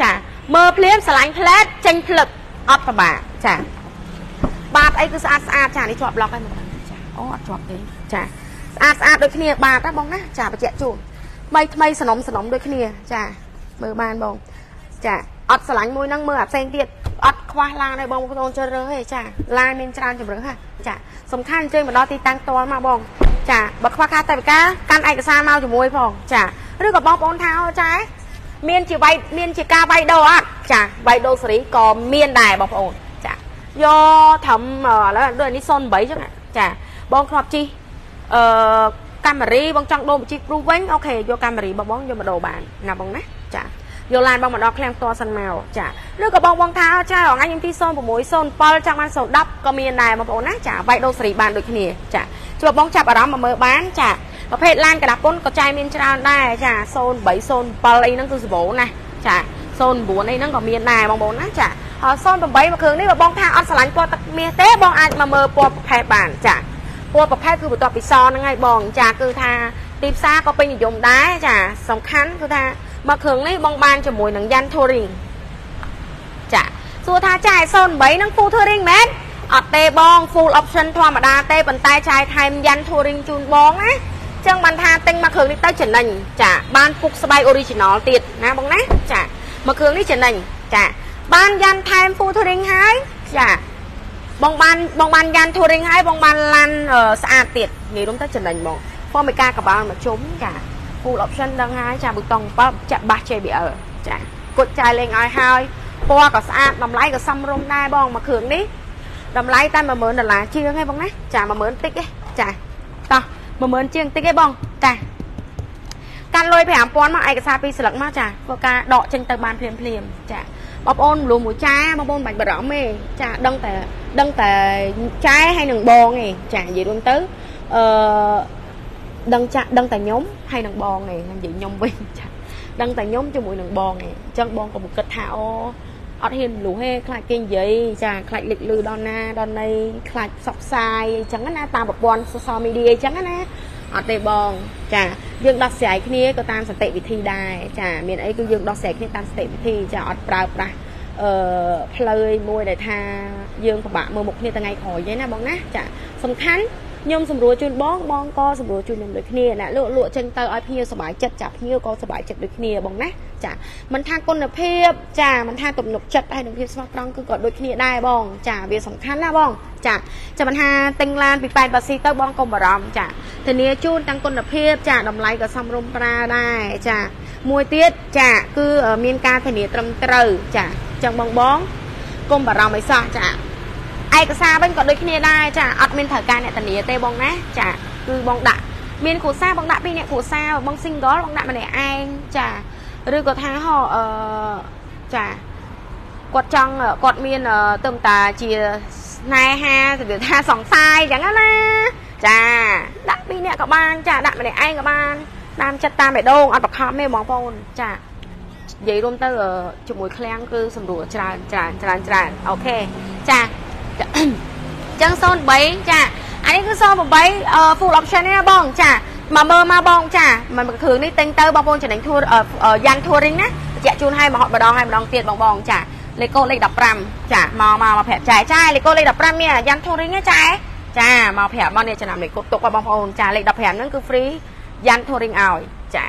ចាមើលភ្លាមស្រឡាញ់ផ្លែតចេញភ្លឹកអត់ប្របាចាបាតអីគឺស្អាតស្អាតចានេះជាប់ប្លុកហើយមើលចាអូអត់ជាប់ទេចាស្អាតស្អាតដូចគ្នាបាតណាបងណាចាបញ្ជាក់ជូនថ្មីថ្មីសនំសនំដូចគ្នា ចាមើលបានបងចាអត់ស្រឡាញ់មួយហ្នឹងមើលអាផ្សេងទៀតអត់ខ្វះឡានទេបងប្អូនជ្រើសរើសទេចាឡានមានច្រើនជម្រើសហ่ะ ចាសំខាន់អញ្ជើញមកដល់ទីតាំងផ្ទាល់មកបងចាបើខ្វះការតេយ្យការកាន់ឯកសារមកជាមួយផងចាឬក៏បងប្អូនថាអូចាមានជាវាយមានជាការវាយដូរអត់ចាវាយដូរសេរីក៏មានដែរបងប្អូនចាយកត្រឹមឥឡូវដូចនេះ08ចឹងចាបងធ្លាប់ជិះអឺកាមេរីបងចង់ដូរមកជិះព្រុសវិញអូខេយកកាមេរីបងបងយកមកដូរបានណាបងណាចា យកឡានបងមកដល់ឃ្លាំងផ្ទាល់សិនមកចាឬក៏បងបងថាចាអងាញ់ខ្ញុំទី0607ចាំបាន010ក៏មានដែរបងប្អូនណាចាវាយដូរសេរីបានដូចគ្នាចាជួបបងចាប់អារម្មណ៍មកមើលបានចាប្រភេទឡានកដាពុនក៏ចាយមានច្រើនដែរចា03 07អីហ្នឹងគឺសម្បូរណាចា09អីហ្នឹងក៏មានដែរបងប្អូនណាចាហើយ08មួយគ្រឿងនេះបើបងថាអត់ឆ្លាញ់ពណ៌ទឹកមាសទេបងអាចមកមើលពណ៌ប្រភេទបានចាពណ៌ប្រភេទគឺបន្ទាប់ពីសហ្នឹងហើយបង ចាគឺថាទីផ្សារក៏ពេញនិយមដែរចាសំខាន់គឺថា មកគ្រឿងនេះបងបានជាមួយនឹងយ៉ាន់ Touring ចាសួរថាចាយ08នឹង Full Touring មែនអត់ទេបង full option ធម្មតាទេប៉ុន្តែចាយថែមយ៉ាន់ Touring ជូនបងណាចឹងបានថាទិញមកគ្រឿងនេះទៅចំណេញចាបានពុកស្បែក original ទៀតណាបងណាចាមកគ្រឿងនេះចំណេញចាបានយ៉ាន់ថែម full touring ហើយចាបងបានបងបានយ៉ាន់ touring ហើយបងបានឡានស្អាតទៀតនិយាយរួមទៅចំណេញបងហ្វមេកាកបាល់មកជុំចា full option ដឹងហើយចាប៊ូតុង7ចាក់បាស JBL ចាគុតចាយលេងឲ្យហើយពណ៌ក៏ស្អាតតម្លៃក៏សមរម្យដែរបងមកគ្រឿងនេះតម្លៃតែ10000ដុល្លារជាងឯងបងណាចា10000តិចឯងចាតោះ10000ជាងតិចឯងបងចាកាន់លុយ5000មកឯកសារពីរស្លឹកមកចាធ្វើការដកចេញទៅបានភ្លាមភ្លាមចាបងប្អូនលុំមួយចាបងប្អូនបាច់បារម្ភទេចាដឹងតែដឹងតែចែហើយនឹងបងឯងចានិយាយរួមទៅអឺ ដឹងចាក់ដឹងតែខ្ញុំហើយនឹងបងឯងនិយាយខ្ញុំវិញចាដឹងតែខ្ញុំជាមួយនឹងបងឯងអញ្ចឹងបងក៏មកគិតថាអូអត់ហ៊ានលុះទេខ្លាចគេនិយាយចាខ្លាចលេចលឺដល់ណាដល់ណីខ្លាចផ្សព្វផ្សាយអញ្ចឹងណាតាមប្រព័ន្ធ social media អញ្ចឹងណាអត់ទេបងចាយើងដោះស្រាយគ្នាក៏តាមសន្តិវិធីដែរចាមានអីគឺយើងដោះស្រាយគ្នាតាមសន្តិវិធីចាអត់ប្រើប្រាស់អឺផ្លូវមួយដែលថាយើងពិបាកមើលមុខគ្នាថ្ងៃក្រោយទេណាបងណាចាសំខាន់ ខ្ញុំសម្រួលជូនបងបងក៏សម្រួលជូនខ្ញុំដូចគ្នាអ្នកលក់លក់ចេញទៅឲ្យភ្ញៀវសុបាយចិត្តចាភ្ញៀវក៏សុបាយចិត្តដូចគ្នាបងណាចាមិនថាគុណភាពចាមិនថាទំនុកចិត្តហើយនឹងភាពស្មោះត្រង់គឺក៏ដូចគ្នាដែរបង ចាវាសំខាន់ណាបងចាចាំមិនថាទិញឡានពីប៉ែតបាស៊ីទៅបងកុំបារម្ភចាធានាជូនទាំងគុណភាពចាតម្លៃក៏សមរម្យប្រើដែរចាមួយទៀតចាគឺមានការធានាត្រឹមត្រូវចាចឹងបងបងកុំបារម្ភអីសោះចា ឯកសារវិញក៏ដូចគ្នាដែរចាអត់មានត្រូវការអ្នកធានាទេបងណាចាគឺបងដាក់មានគ្រួសារបងដាក់ពីរអ្នកគ្រួសារបង single បងដាក់ម្នាក់ឯងចាឬក៏ថាហោអឺចាគាត់ចង់គាត់មានទៅតាជាស្នេហាទៅថាសង្សាយអញ្ចឹងណាចាដាក់ពីរអ្នកក៏បាន ចាដាក់ម្នាក់ឯងក៏បានតាមចិត្តតាមបេះដូងអត់បខំទេបងប្អូនចានិយាយរួមទៅជាមួយឃ្លាំងគឺសម្រួលច្រើនច្រើនច្រើនច្រើនអូខេចា អញ្ចឹង03ចាអានេះគឺ08 full option ណាបងចាមកមើលមកបងចាមកគ្រឿងនេះទិញទៅបងប្អូនចំណេញធួយ៉ាង touring ណាបញ្ជាក់ជូនឲ្យមកម្ដងឲ្យម្ដងទៀតបងបងចាលេខកូដលេខ15ចាមកមកមកប្រាប់ចែចាលេខកូដលេខ15មានយ៉ាង touring ណាចាចាមកប្រាប់មកនេះចំណាំលេខកូដទុកឲ្យបងប្អូនចាលេខ15ហ្នឹងគឺ free យ៉ាង touring ឲ្យចា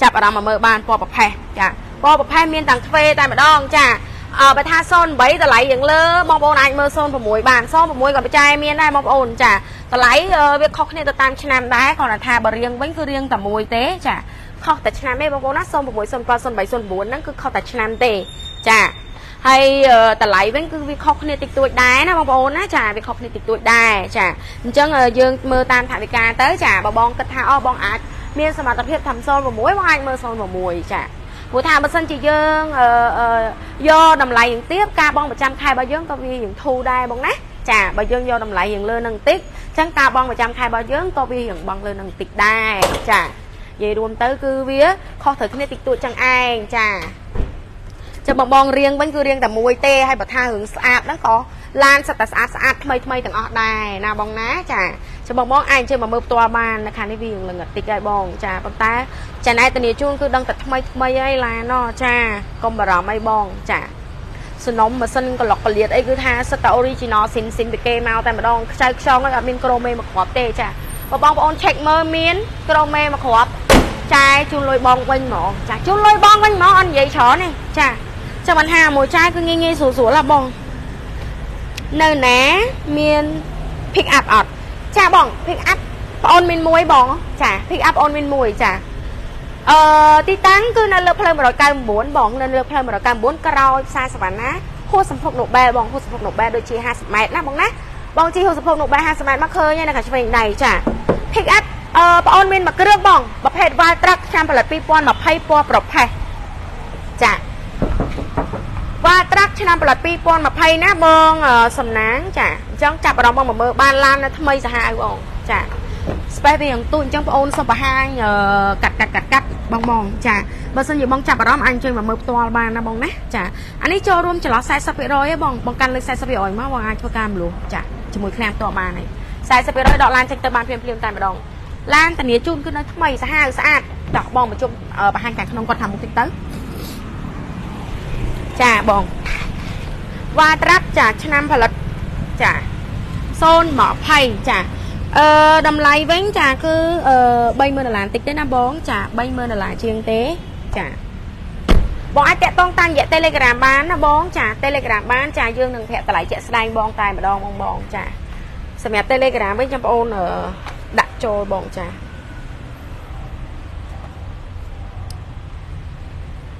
ចាប់អារម្មណ៍មកមើលបានពណ៌ប្រផេះចាពណ៌ប្រផេះមានទាំងទ្វេតែម្ដងចាអឺ បើថា08តម្លៃយ៉ាងលើបងប្អូនអាចមើល06បាន06ក៏បច្ច័យមានដែរបងប្អូនចាតម្លៃវាខុសគ្នាទៅតាមឆ្នាំដែរគ្រាន់តែថាបើរៀងវិញគឺរៀងតែមួយទេចាខុសតែឆ្នាំទេបងប្អូនណា06 07 08 09ហ្នឹងគឺខុសតែឆ្នាំទេចាហើយតម្លៃវិញគឺវាខុសគ្នាតិចតួចដែរណាបងប្អូនណាចាវាខុសគ្នាតិចតួចដែរចាអញ្ចឹងយើងមើលតាមថវិកាទៅចាបើបងគិតថាអូបងអាចមានសមត្ថភាពធ្វើ06បងអាចមើល06ចា ព្រោះថាបើសិនជាយើងយកតម្លៃយ៉ាងទៀបការបងប្រចាំខែរបស់យើងក៏វាយ៉ាងធូរដែរបងណាចាបើយើងយកតម្លៃយ៉ាងលើនឹងតិចអញ្ចឹងការបងប្រចាំខែរបស់យើងក៏វាយ៉ាងបងលើនឹងតិចដែរចានិយាយរួមទៅគឺវាខុសត្រូវគ្នាតិចតួចចឹងឯងចាចាំបងបងរៀងវិញគឺរៀងតែមួយទេហើយបើថារឿងស្អាតហ្នឹងក៏ឡានសិតតែស្អាតស្អាតថ្មីថ្មីទាំងអស់ដែរណាបងណាចា ចាំបងបងអាចជិះមកមើលផ្ទាល់បាននៅខាងនេះវាលងតិចហើយបង ចាប៉ុន្តែចាណែតនីជួនគឺដឹងតែថ្មីថ្មីហើយឡានណចាកុំបារម្ភអីបងចាសនំម៉ាស៊ីនកឡុកកលៀតអីគឺថាសិតតែ original ស៊ីនស៊ីនពីគេមកតែម្ដងខ្ចៅខ្ចងហើយអត់មានក្រូមេមកគ្រាប់ទេចាបើបងប្អូន check មើលមានក្រូមេមកគ្រាប់ចាយជូនលុយបងវិញហ្មងចាជូនលុយបងវិញហ្មងអត់និយាយច្រើនទេចាចាំបានហាមួយចាយគឺងាយងាយស្រួលស្រួលឡាបងនៅណាមាន pick up អត់ ចាបង pick up បងអូនមានមួយបងចា pick up អូនមានមួយចាអឺទីតាំងគឺនៅលើផ្លូវ199បងនៅលើផ្លូវ199ក្រោយផ្សារសវណ្ណាហួសសម្ភុក Nobel បងហួសសម្ភុក Nobel ដូចជា50ម៉ែត្រណាបងណាបងជីហួសសម្ភុក Nobel 50ម៉ែត្រមកឃើញហើយនៅខាងឆ្វេងដៃចា pick up អឺបងអូនមានមួយគ្រឿងបងប្រភេទ Val Truck ឆ្នាំផលិត2020ពណ៌ប្រផេះចា វ៉ាត្រាក់ឆ្នាំផលិត2020ណាបងសំណាងចាអញ្ចឹងចាប់អារម្មណ៍បងមកមើលបានឡាននៅថ្មីសាហាវបងចា space វាយ៉ាងទូអញ្ចឹងបងអូនសុំបង្ហាញកាត់កាត់កាត់កាត់បងបងចាបើសិនជាបងចាប់អារម្មណ៍អាចជួយមកមើលផ្ទាល់បានណាបងណាចាអានេះចូលរួមចន្លោះ40%ឯងបងបងកាន់លើ40%មកបងអាចធ្វើការមលុះចាជាមួយឃ្លាំងផ្ទាល់បានឯង40%ដកឡានចេញទៅបានភ្លាមភ្លាមតែម្ដងឡានធានាជូនគឺនៅថ្មីសាហាវស្អាតដកបងមកជុំបង្ហាញខាងក្នុងគាត់ថាមុខតិចទៅ ចាបងវ៉ាត្រាប់ចាឆ្នាំផលិតចា020ចាអឺតម្លៃវិញចាគឺអឺ30000ដុល្លារតិចទេណាបង ចា30000ដុល្លារជាងទេចាបងអាចតាក់ទងតាមរយៈ Telegram បានណាបងចា Telegram បានចាយើងនឹងធាក់តម្លៃជាក់ស្ដែងបងតែម្ដងបងបងចាសម្រាប់ Telegram វិញចាំបងអូនដាក់ចូលបងចា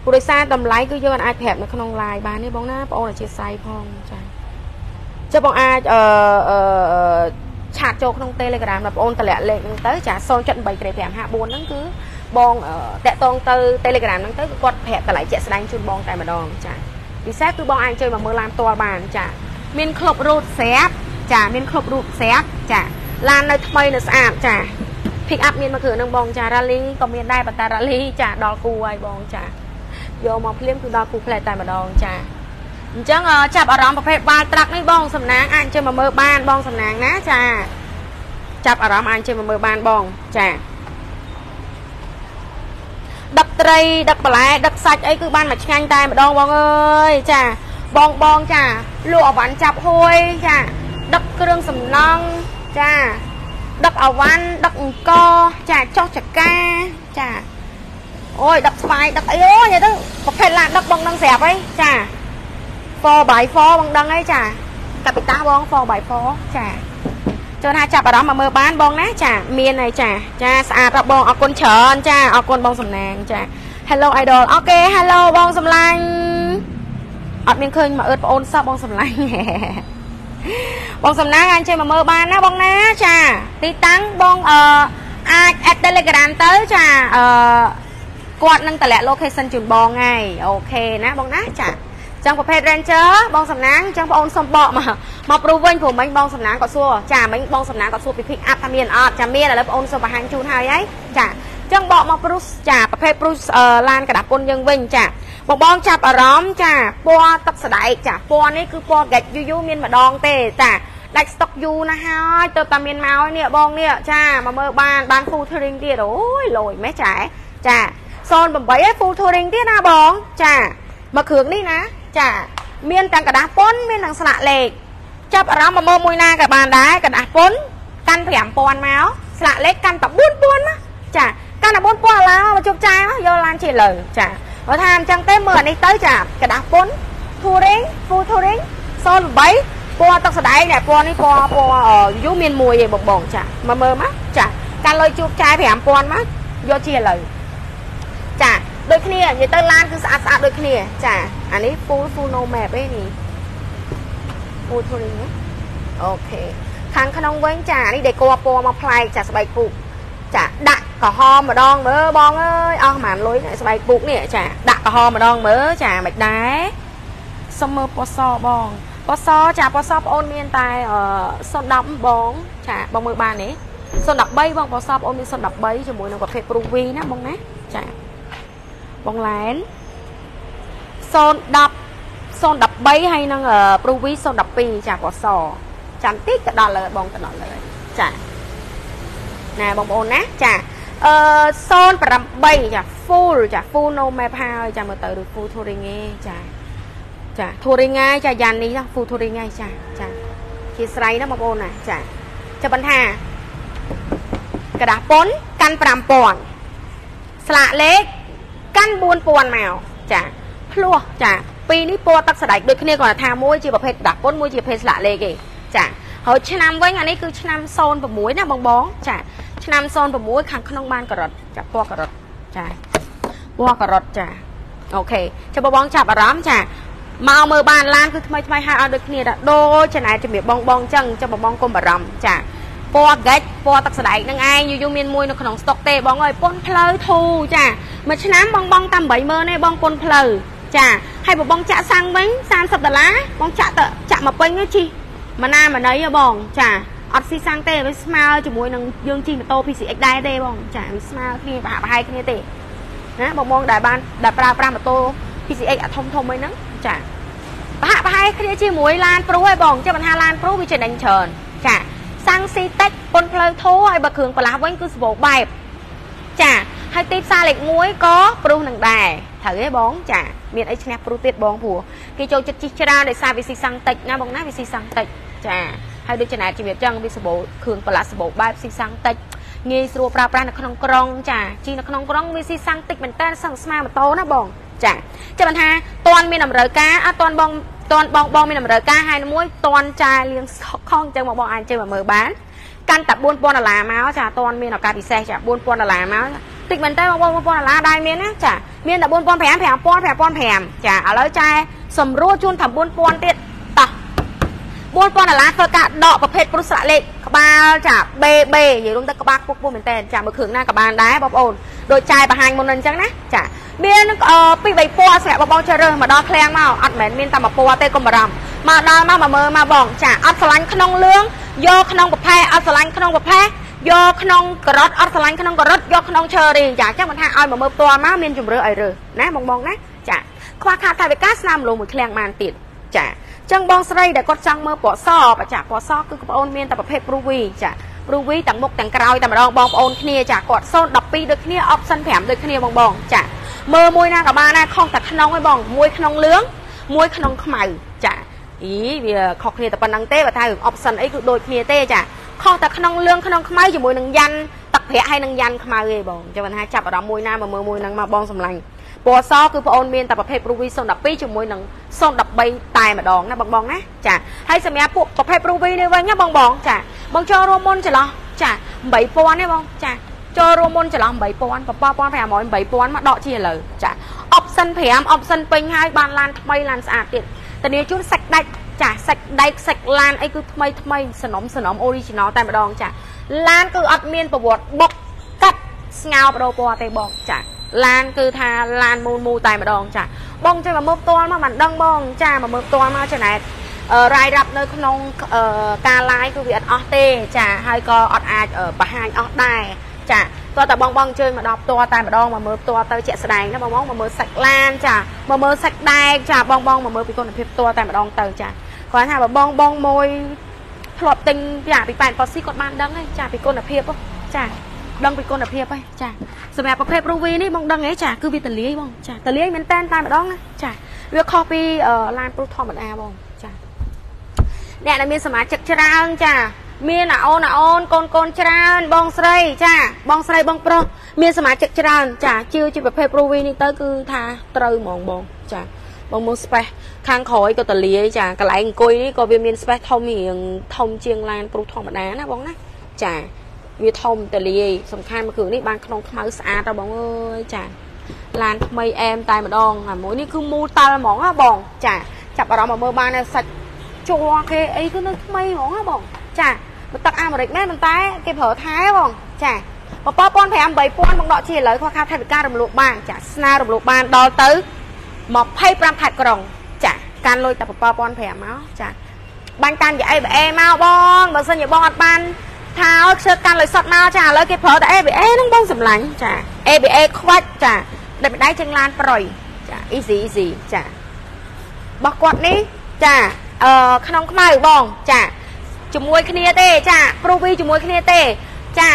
ព្រោះដោយសារតម្លៃគឺយើងអាចប្រាប់នៅក្នុង live បានទេបងណាបងអូនអធិស្ឋានផងចាចុះបងអាចអឺអឺឆាតចូលក្នុង Telegram ដល់បងអូនតម្លាក់លេខហ្នឹងទៅចា0783554ហ្នឹងគឺបងតាក់តងទៅ Telegram ហ្នឹងទៅគឺគាត់ប្រាប់តម្លៃជាក់ស្ដែងជូនបងតែម្ដងចាពិសេសគឺបងអាចជួយមកមើលឡានផ្ទាល់បានចាមានក្លុបរូតស្រាប់ចាមានក្លុបរូតស្រាប់ចាឡាននៅថ្មីនៅស្អាតចា pick up មានមួយគ្រឿងហ្នឹងបងចា rally ក៏មានដែរប៉ុន្តែ rally ចាដល់គូហើយបងចា យកមកភ្លាមគឺដល់គូផ្លែតែម្ដងចាអញ្ចឹងចាប់អារម្មណ៍ប្រភេទបាល់ត្រាក់នេះបងសំណាងអាចជិះមកមើលបានបងសំណាងណាចាចាប់អារម្មណ៍អាចជិះមកមើលបានបងចាដឹកត្រីដឹកបន្លែដឹកសាច់អីគឺបានមកឆ្ងាញ់តែម្ដងបងអើយចាបងបងចាលក់អវ៉ាន់ចាប់ហួយចាដឹកគ្រឿងសំណង់ចាដឹកអវ៉ាន់ដឹកអង្គចាចោះចកាចា អូយដឹកស្វាយដឹកអីអូយទៅប្រភេទឡានដឹកបងនឹងស្រាប់អីចា 4x4 បងដឹងអីចាកាពីតាបង 4x4 ចាចូលថាចាប់អារម្មណ៍មកមើលបានបងណាចា មានហើយចា ចាស្អាតដល់បងអរគុណច្រើនចាអរគុណបងសំណាងចា Hello Idol អូខេ Hello បងសំឡាញ់អត់មានឃើញមកអឺតប្អូនសោះបងសំឡាញ់បងសំណាងអាចជួយមកមើលបានណាបងណាចា ទីតាំងបងអឺអាច add Telegram ទៅចាអឺ គាត់នឹងតម្លាក់ location ជូនបងហើយអូខេណាបងណាចាចឹងប្រភេទ Ranger បងសំណាងចឹងបងអូនសុំបកមកមកព្រុសវិញព្រោះមិញបងសំណាងគាត់សួរចាមិញបងសំណាងគាត់សួរពី pick up ថាមានអត់ចាមានឥឡូវបងអូនសុំបង្ហាញជូនហើយហើយចាចឹងបកមកព្រុសចាប្រភេទព្រុសឡានกระดาษពុនយើងវិញចាបងបងចាប់អារម្មណ៍ចាពណ៌ទឹកស្ដែកចាពណ៌នេះគឺពណ៌ហ្គេចយូយូមានម្ដងទេចាដាច់ស្តុកយូរណាស់ហើយទៅតែមានមកនេះបងនេះចាមកមើលបានបាន full touring ទៀតអូយលយម៉េះចាចា 08ឯ full touring ទៀតណាបងចាមកគ្រឿងនេះណាចាមានទាំងกระดาษពុនមានទាំងស្លាកលេខចាប់អារម្មណ៍មកមើលមួយណាក៏បានដែរกระดาษពុនកាន់5000មកស្លាកលេខកាន់តែ4000មកចាកាន់តែ4000ឡាមកជប់ចាយមកយកឡានជិះលើចាបើថាអញ្ចឹងទេមើលអានេះទៅចាกระดาษពុន touring full touring 08ពណ៌ទឹកស្ដែងតែពណ៌នេះពណ៌ពណ៌យូមានមួយឯងបងបងចាមកមើលមកចាកាន់លុយជួបចាយ5000មកយកជាលើ ចាដូចគ្នានិយាយទៅឡានគឺស្អាតស្អាតដូចគ្នា ចាអានេះ full full no map ឯនេះ full touring អូខេខាងក្នុងវិញចានេះដេកពណ៌មកប្លែកចាស្បែកពូកចាដាក់ក្រហមម្ដងមើលបងអើយអស់ប្រហែលលុយស្បែកពូកនេះចាដាក់ក្រហមម្ដងមើលចាមិនដែរសុំមើលពណ៌សបងពណ៌សចាពណ៌សបងអូនមានតែ010បងចាបងមើលបានទេ013បងពណ៌សបងអូនមាន013ជាមួយនឹងប្រភេទ Pro V ណាបងណាចា បងឡែន010 013ហើយនឹង Provi 012ចាពណ៌សចាំតិចក៏ដល់លើបងទៅដល់លើចាណាបងប្អូនណាចាអឺ08ចា full ចា full no map ហើយចាមើលទៅឬ full touring ឯងចាចា touring ហើយចាយ៉ាននេះណា full touring ហើយចាចាជាស្រ័យណាបងប្អូនណាចាចាំបន្តថាกระดาษប៉ុនកាន់5000ស្លាកលេខ កាន់4000មកចាភ្លោះចាពីរនេះពណ៌ទឹកស្ដែកដូចគ្នាគាត់ថាមួយជាប្រភេទដាក់ពុនមួយជាប្រភេទស្លាកលេខឯងចាហើយឆ្នាំវិញអានេះគឺឆ្នាំ06ណាបងបងចាឆ្នាំ06ខាងក្នុងបានការ៉ុតចាពណ៌ការ៉ុតចាពណ៌ការ៉ុតចាអូខេចាំបងបងចាប់អារម្មណ៍ចាមកមើលបានឡានគឺថ្មីថ្មីហើយឲ្យដូចគ្នាដែរដូចចំណែកជំរាបបងបងចឹងចាំបងបងកុំបារម្ភចា ពណ៌ហ្គិចពណ៌ទឹកស្ដែកនឹងឯងយូរយូរមានមួយនៅក្នុងស្តុកទេបងអើយពុនផ្លូវធូចាមួយឆ្នាំបងបងតាម80000ទេបងពុនផ្លូវចាហើយបើបងចាក់សាំងវិញ30ដុល្លារបងចាក់ទៅចាក់មកពេញជីម៉ាណាម៉ាណីហ៎បង ចាអត់ស៊ីសាំងទេវាស្មើជាមួយនឹងយើងជិះម៉ូតូ PCX ដែរទេបងចាវាស្មើគ្នាប្រហាក់ប្រហែលគ្នាទេណាបងបងដែលបានដែលប្រើប្រាស់ម៉ូតូ PCX អាធំធំអីហ្នឹងចាប្រហាក់ប្រហែលគ្នាជាមួយឡានព្រុសឯងបងចាបញ្ហាឡានព្រុសវាចំណេញច្រើនចា សាំងស៊ីតិចពុនផ្លូវធូរហើយបើគ្រឿងបន្លាស់វិញគឺសបោបែបចាហើយទីផ្សារលេខ1ក៏ព្រុសនឹងដែរត្រូវទេបងចាមានអីឈ្នះព្រុសទៀតបងព្រោះគេចូលចិត្តជីច្រើនដោយសារវាស៊ីសាំងតិចណាបងណាវាស៊ីសាំងតិចចាហើយដូចចំណែកជំរាបចឹងវាសបោគ្រឿងបន្លាស់សបោបែបស៊ីសាំងតិចងាយស្រួលប្រើប្រាស់នៅក្នុងក្រុងចាជីនៅក្នុងក្រុងវាស៊ីសាំងតិចមែនតើសឹងស្មាម៉ូតូណាបងចាចាំមិនថាតន់មានតម្រូវការអត់តន់បង តន់បងបងមានតម្រូវការហើយមួយតន់ចាលៀងខំចឹងមកបងអាចជិះមកមើលបានកាន់តែ4000ដុល្លារមកចាតន់មានឱកាសពិសេសចា4000ដុល្លារមកតិចមែនតើបង4000ដុល្លារដែរមានណាចាមានតែ4500 5000 5500ចាឥឡូវចាសម្រួលជូនថា4000ទៀតតោះ4000ដុល្លារធ្វើការដកប្រភេទព្រុសស្រាក់លេខក្បាលចា BB និយាយរួមទៅក្បាលពុកពុះមែនតើចាមើលគ្រឿងណាក៏បានដែរបងប្អូន ដូចចាយបង្ហាញមុនហ្នឹងអញ្ចឹងណាចាមានពីរបីពណ៌សម្រាប់បងបងជ្រើសរើសមកដល់ឃ្លាំងមកអត់មែនមានតែមួយពណ៌ទេកុំបារម្ភមកដល់មកមកមើលមកបងចាអត់ស្រឡាញ់ក្នុងលឿងយកក្នុងប្រផេះអត់ស្រឡាញ់ក្នុងប្រផេះយកក្នុងការ៉ុតអត់ស្រឡាញ់ក្នុងការ៉ុតយកក្នុងឈើរីចាអញ្ចឹងមិនថាឲ្យមកមើលផ្ទាល់មកមានជំរឿឲ្យរើសណាបងបងណាចាខ្វះខាតថវិកាស្នាមលងមួយឃ្លាំងបានទៀតចាចឹងបងស្រីដែលគាត់ចង់មើលពណ៌សបចាពណ៌សគឺបងប្អូនមានតែប្រភេទ Pro V ចា ព្រូវីទាំងមុខទាំងក្រោយតែម្ដងបងប្អូនគ្នាចាគាត់012ដូចគ្នា option 5ដូចគ្នាបងបងចាមើលមួយណាក៏បានដែរខុសតែក្នុងឯងបងមួយក្នុងលឿងមួយក្នុងខ្មៅចាអីវាខុសគ្នាតែប៉ុណ្្នឹងទេបើថារឿង option អីគឺដូចគ្នាទេចាខុសតែក្នុងលឿងក្នុងខ្មៅជាមួយនឹងយ៉ាន់ទឹកប្រាក់ហើយនឹងយ៉ាន់ខ្មៅឯងបងចាំមិនថាចាប់អារម្មណ៍មួយណាមកមើលមួយហ្នឹងមកបងសម្លាញ់ពណ៌សគឺបងអូនមានតែប្រភេទ Pro V 012ជាមួយនឹង013តែម្ដងណាបងបងណាចាហើយសម្រាប់ពួកប្រភេទ Pro V នេះវិញណាបងបងចា បងចូលរួមមុនចន្លោះចា8000ទេបងចាចូលរួមមុនចន្លោះ8000 7500 8000មកដកជាឥឡូវចា option 5 option ពេញហើយបានឡានថ្មីឡានស្អាតទៀតធានាជូនសាច់ដាច់ចាសាច់ដែកសាច់ឡានអីគឺថ្មីថ្មីសនំសនំ original តែម្ដងចាឡានគឺអត់មានប្រវត្តិបុកកាត់ស្ងោបដោពណ៌ទេបងចាឡានគឺថាឡានមូលមូលតែម្ដងចាបងចេះមកមើលផ្ទាល់មកមិនដឹងបងចាមកមើលផ្ទាល់មកចំណែក រាយរាប់នៅក្នុងការ live គឺវាអត់អស់ទេ ចាហើយក៏អត់អាចបង្ហាញអស់ដែរចាគាត់តែបងបងអញ្ជើញមកដល់ផ្ទាល់តែម្ដងមកមើលផ្ទាល់ទៅជាក់ស្ដែងណាបងបងមកមើលសាច់ឡានចាមកមើលសាច់ដែកចាបងបងមកមើលពីគុណភាពផ្ទាល់តែម្ដងទៅចាគាត់ថាបងបងមួយធ្លាប់ទិញចាពីប៉ែនប៉ូស៊ីគាត់បានដឹងហើយចាពីគុណភាពចាដឹងពីគុណភាពហើយចាសម្រាប់ប្រភេទ Ruby នេះបងដឹងហ៎ចាគឺវាតលាយបងចាតលាយមែនតែនតែម្ដងណាចាវាខុសពីឡានព្រុសធម្មតាបងចា អ្នកដែលមានសមាជិកច្រើនចាមានអាអូនអាអូនកូនកូនច្រើនបងស្រីចាបងស្រីបងប្រុសមានសមាជិកច្រើនចាជឿជាប្រភេទ Ruby នេះទៅគឺថាត្រូវហ្មងបងចាបងមើល space ខាងក្រោយក៏តលាយចាកន្លែងអង្គុយនេះក៏វាមាន space ធំរៀងធំជាងឡានព្រុសធម្មតាណាបងណាចាវាធំតលាយសំខាន់មួយគ្រឿងនេះបានក្នុងខ្មៅស្អាតដល់បងអើយចាឡានថ្មីអែមតែម្ដងអាមួយនេះគឺមូលតាល់ហ្មងណាបងចាចាប់អារម្មណ៍មកមើលបានសាច់ ជ័រគេអីគឺនៅថ្មីហ្មងណាបងចាមកទឹកអាមេរិកមែនប៉ុន្តែ គេប្រើថែបងចា7500 8000មកដកជាឥឡូវខ្វះខាតថវិការំលោភបានចាស្នើរំលោភបានដល់ទៅ25ខេត្តក្រុង ចាកាន់លុយតែ7500មកចាបាញ់តាមយអេបអេមកបងបើសិនជាបងអត់បានថាឲ្យខ្ជិលកាន់លុយសុតមកចាឥឡូវគេប្រើតែ ABA ហ្នឹងបងសម្លាញ់ចា ABA ខ្វាច់ចាដែលម្ដាយចឹងឡានប្រយចា easy easy ចារបស់គាត់នេះចា អឺក្នុងខ្មៅបងចាជាមួយគ្នាទេចាព្រូវីជាមួយគ្នាទេចា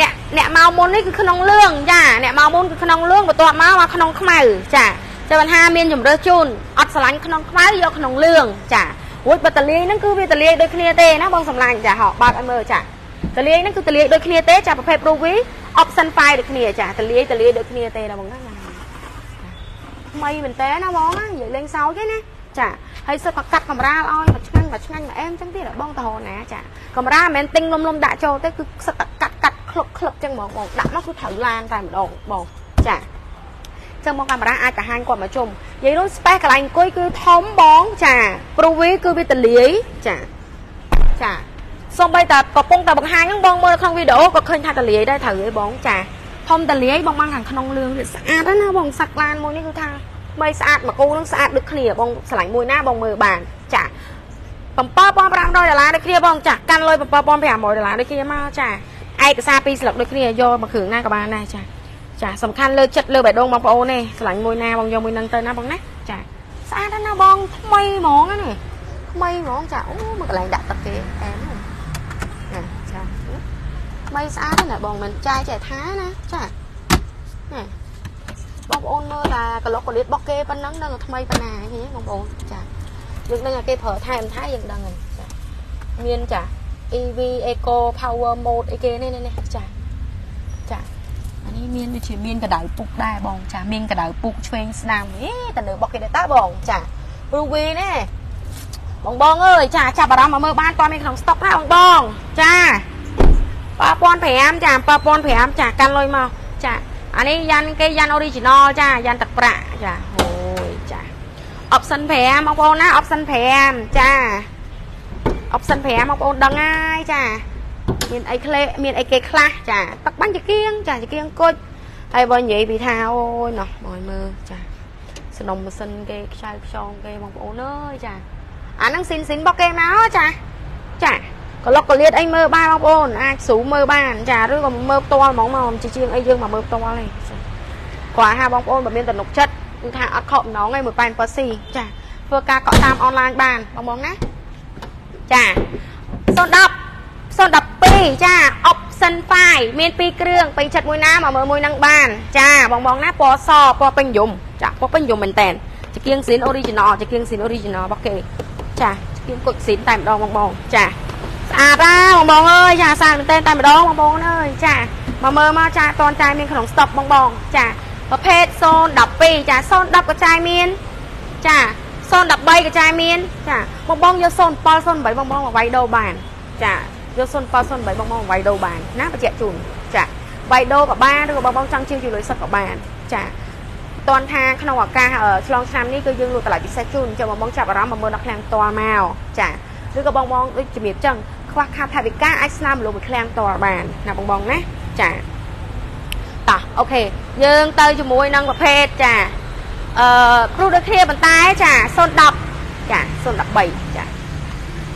អ្នកអ្នកមកមុននេះគឺក្នុងលឿងចាអ្នកមកមុនគឺក្នុងលឿងបន្ទាប់មកមកក្នុងខ្មៅចាចាំបញ្ហាមានជំរើសជូនអត់ស្រឡាញ់ក្នុងខ្មៅយកក្នុងលឿងចារួចបតលាយហ្នឹងគឺវាតលាយដូចគ្នាទេណាបងសម្លាញ់ចាហោបើកឲ្យមើលចាតលាយហ្នឹងគឺតលាយដូចគ្នាទេចាប្រភេទ Pro V option 5ដូចគ្នាចាតលាយតលាយដូចគ្នាទេណាបងណាថ្មីមែនតើណាបងណានិយាយលេងសើចទេណា ចាហើយសឹកក៏កាត់កាមេរ៉ាឲ្យមកឆ្ងាញ់មកឆ្ងាញ់មកអែមចឹងទៀតបងតរណាចាកាមេរ៉ាមិនមែនទិញលុំលុំដាក់ចូលទេគឺសឹកតែកាត់កាត់ក្លុបក្លឹបចឹងហ្មងបងដាក់មកគឺត្រូវឡានតែម្ដងបងចាចឹងមកកាមេរ៉ាអាចបង្ហាញគាត់មកជុំនិយាយនោះ space កន្លែងអង្គុយគឺធំបងចា Pro V គឺវាទលាយចាចាសូម្បីតែកំពុងតែបង្ហាញហ្នឹងបងមើលក្នុងវីដេអូក៏ឃើញថាតលាយដែរត្រូវឯងបងចាធំតលាយបងបានខាងក្នុងលឿងវាស្អាតណាបងសាក់ឡានមួយនេះគឺថា បីស្អាតមកគូនឹងស្អាតដូចគ្នាបងឆ្លាញ់មួយណាបងមើលបានចា7500ដុល្លារដូចគ្នាបងចាកាន់លុយ7500ដុល្លារដូចគ្នាមកចាឯកសារពីរស្លឹកដូចគ្នាយកមកគ្រឿងណាក៏បានដែរចាចាសំខាន់លើចិត្តលើបេះដូងបងប្អូនទេឆ្លាញ់មួយណាបងយកមួយនឹងទៅណាបងណាចាស្អាតណាស់បងថ្មីហ្មងណាថ្មីហ្មងចាអូមកកន្លែងដាក់ទឹកគេអែមណាចាថ្មីស្អាតណាបងមិនចាយចែកថាណាចាណា បងប្អូនមើលតែក្លុកកលៀតរបស់គេប៉ុណ្ណឹងនៅថ្មីប៉ុណ្ណាហីបងប្អូនចាយើងដឹងថាគេប្រើថែមថែយើងដឹងហើយចាមានចា EV Eco Power Mode អីគេនេះនេះចាចាអានេះមានដូចជាមានកដៅពុកដែរបងចាមានកដៅពុកឆ្វេងស្ដាំអេតើនៅរបស់គេដែរតើបងចា Ruby នេះបងបងអើយចាចាប់អារម្មណ៍មកមើលបានតមានក្នុងស្តុកណាបងបងចា7500ចា7500ចាកាន់លុយមកចា អានេះយ៉ាន់គេយ៉ាន់ original ចាយ៉ាន់ទឹកប្រាក់ចាអូយចា option 5បងប្អូនណា option 5ចា option 5បងប្អូនដឹងហើយចាមានអីក្លេមានអីគេខ្លះចាទឹកបាញ់ជាគៀងចាជាគៀងគុជហើយបើនិយាយពីថាអូយណោះមកមើលចាសំណុំម៉ាស៊ីនគេខ្ចៅខ្យងគេបងប្អូនអើយចាអាហ្នឹងស៊ីនស៊ីនរបស់គេមកចាចា កលុកកលៀតអីមើលបានបងប្អូនអាចស្រូមើលបានចាឬក៏មើលផ្ទាល់ហ្មងមកជាជាងអីយើងមកមើលផ្ទាល់ទេគាត់ថាបងប្អូនបើមានតំណុកចិត្តគឺថាអត់ខកម្ដងឯងមួយប៉ែនប៉ស៊ីចាធ្វើការកក់តាមអនឡាញបានបងបងណាចា010 012ចា option 5មាន2គ្រឿងពេញចិត្តមួយណាមកមើលមួយនឹងបានចាបងបងណាពណ៌សពណ៌ពេញយំចាពណ៌ពេញយំមែនតែនជាគៀងស៊ីន original ជាគៀងស៊ីន original របស់គេចាជាគៀងគុជស៊ីនតែម្ដងបងបងចា ស្អាតណាបងបងអើយចាស្អាតមែនតែនតែម្ដងបងបងអើយចាមកមើលមកចាតនចាយមានក្នុងស្តុកបងបងចាប្រភេទ012ចា010ក៏ចាយមានចា013ក៏ចាយមានចាបងបងយក07 08បងបងមកវាយដូរបានចាយក07 08បងបងវាយដូរបានណាបញ្ជាក់ជូនចាវាយដូរក៏បានឬក៏បងបងចង់ជិះជួយលុយសុទ្ធក៏បានចាតនថាក្នុងឱកាសឆ្លងឆ្នាំនេះគឺយើងលក់តម្លៃពិសេសជូនចាំបងបងចាប់អារម្មណ៍មកមើលដល់ឃ្លាំងផ្ទាល់មកចាឬក៏បងបងដូចជំរាបចឹង ខ្វះខាតថវិកាអាចស្នាមលោកមួយឃ្លាំងផ្ទាល់បានណាបងបងណាចាតោះអូខេយើងទៅជាមួយនឹងប្រភេទចាអឺគ្រូដូចគ្នាប៉ុន្តែចា010ចា013ចា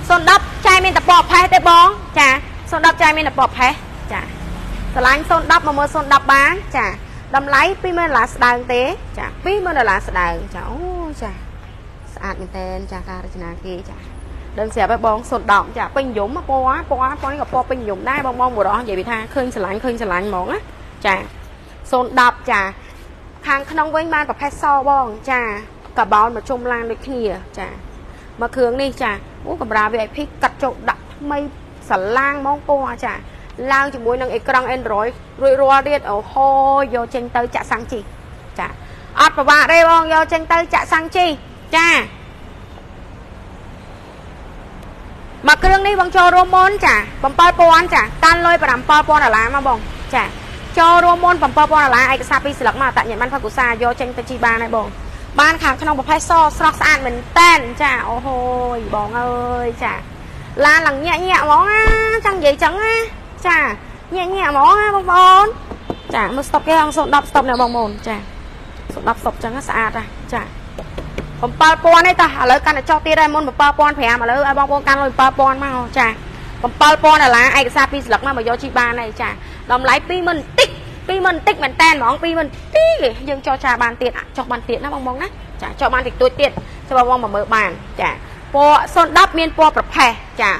010ចាយមានតពកផេះទេបងចា010ចាយមានតពកផេះចាឆ្លាញ់010មកមើល010បានចាតម្លៃ20000ដុល្លារស្ដើងទេចា20000ដុល្លារស្ដើងចាអូចាស្អាតមែនតើចាការរចនាគេចា ដឹងស្រាប់ហើយបងសុនដំចាពេញយំពណ៌ពណ៌ពណ៌នេះក៏ពណ៌ពេញយំដែរបងបងបុរសនិយាយពីថាឃើញស្រឡាញ់ឃើញស្រឡាញ់ហ្មងណាចា010ចាខាងក្នុងវិញបានប្រភេទសបងចាកាបោនមកជុំឡានដូចគ្នាចាមកគ្រឿងនេះចាអូកាមេរ៉ា VIP កាត់ចូលដាក់ថ្មីស្រឡាងហ្មងពណ៌ចាឡើងជាមួយនឹងអេក្រង់ Android រួចរាល់ទៀតអូហូយកចេញទៅចាក់សាំងជីចាអត់ពិបាកទេបងយកចេញទៅចាក់សាំងជីចា មកគ្រឿងនេះបងចូលរួមមុនចា7000ចាកាន់លុយ7000ដុល្លារមកបងចាចូលរួមមុន7000ដុល្លារឯកសារពីរស្លឹកមកតញ្ញបានផាកុសាយកចេញទៅជីបានហើយបងបានខាងក្នុងប្រភេទសស្រស់ស្អាតមែនតែនចាអូហូយបងអើយចាឡានឡើងញាក់ញាក់ហ្មងណាចង់និយាយចឹងណាចាញាក់ញាក់ហ្មងណាបងប្អូនចាមើលស្តុកគេអង្គ010ស្តុកនេះបងប្អូនចា010ស្តុកចឹងស្អាតណាចា 7000ទេតាឥឡូវកាន់តែចុះទៀតហើយមុន7500ឥឡូវឲ្យបងប្អូនកាន់លុយ7000មកចា7000ដុល្លារឯកសារពីរស្លឹកមកមកយកជីបានហើយចាតម្លៃ20000បន្តិច20000បន្តិចមែនតែនហ្មង20000បន្តិចយើងចោះចាបានទៀតចុះបានទៀតណាបងបងណាចាចុះបានតិចតួចទៀតចាំបងមកមើលបានចាពណ៌010មានពណ៌ប្រផេះចា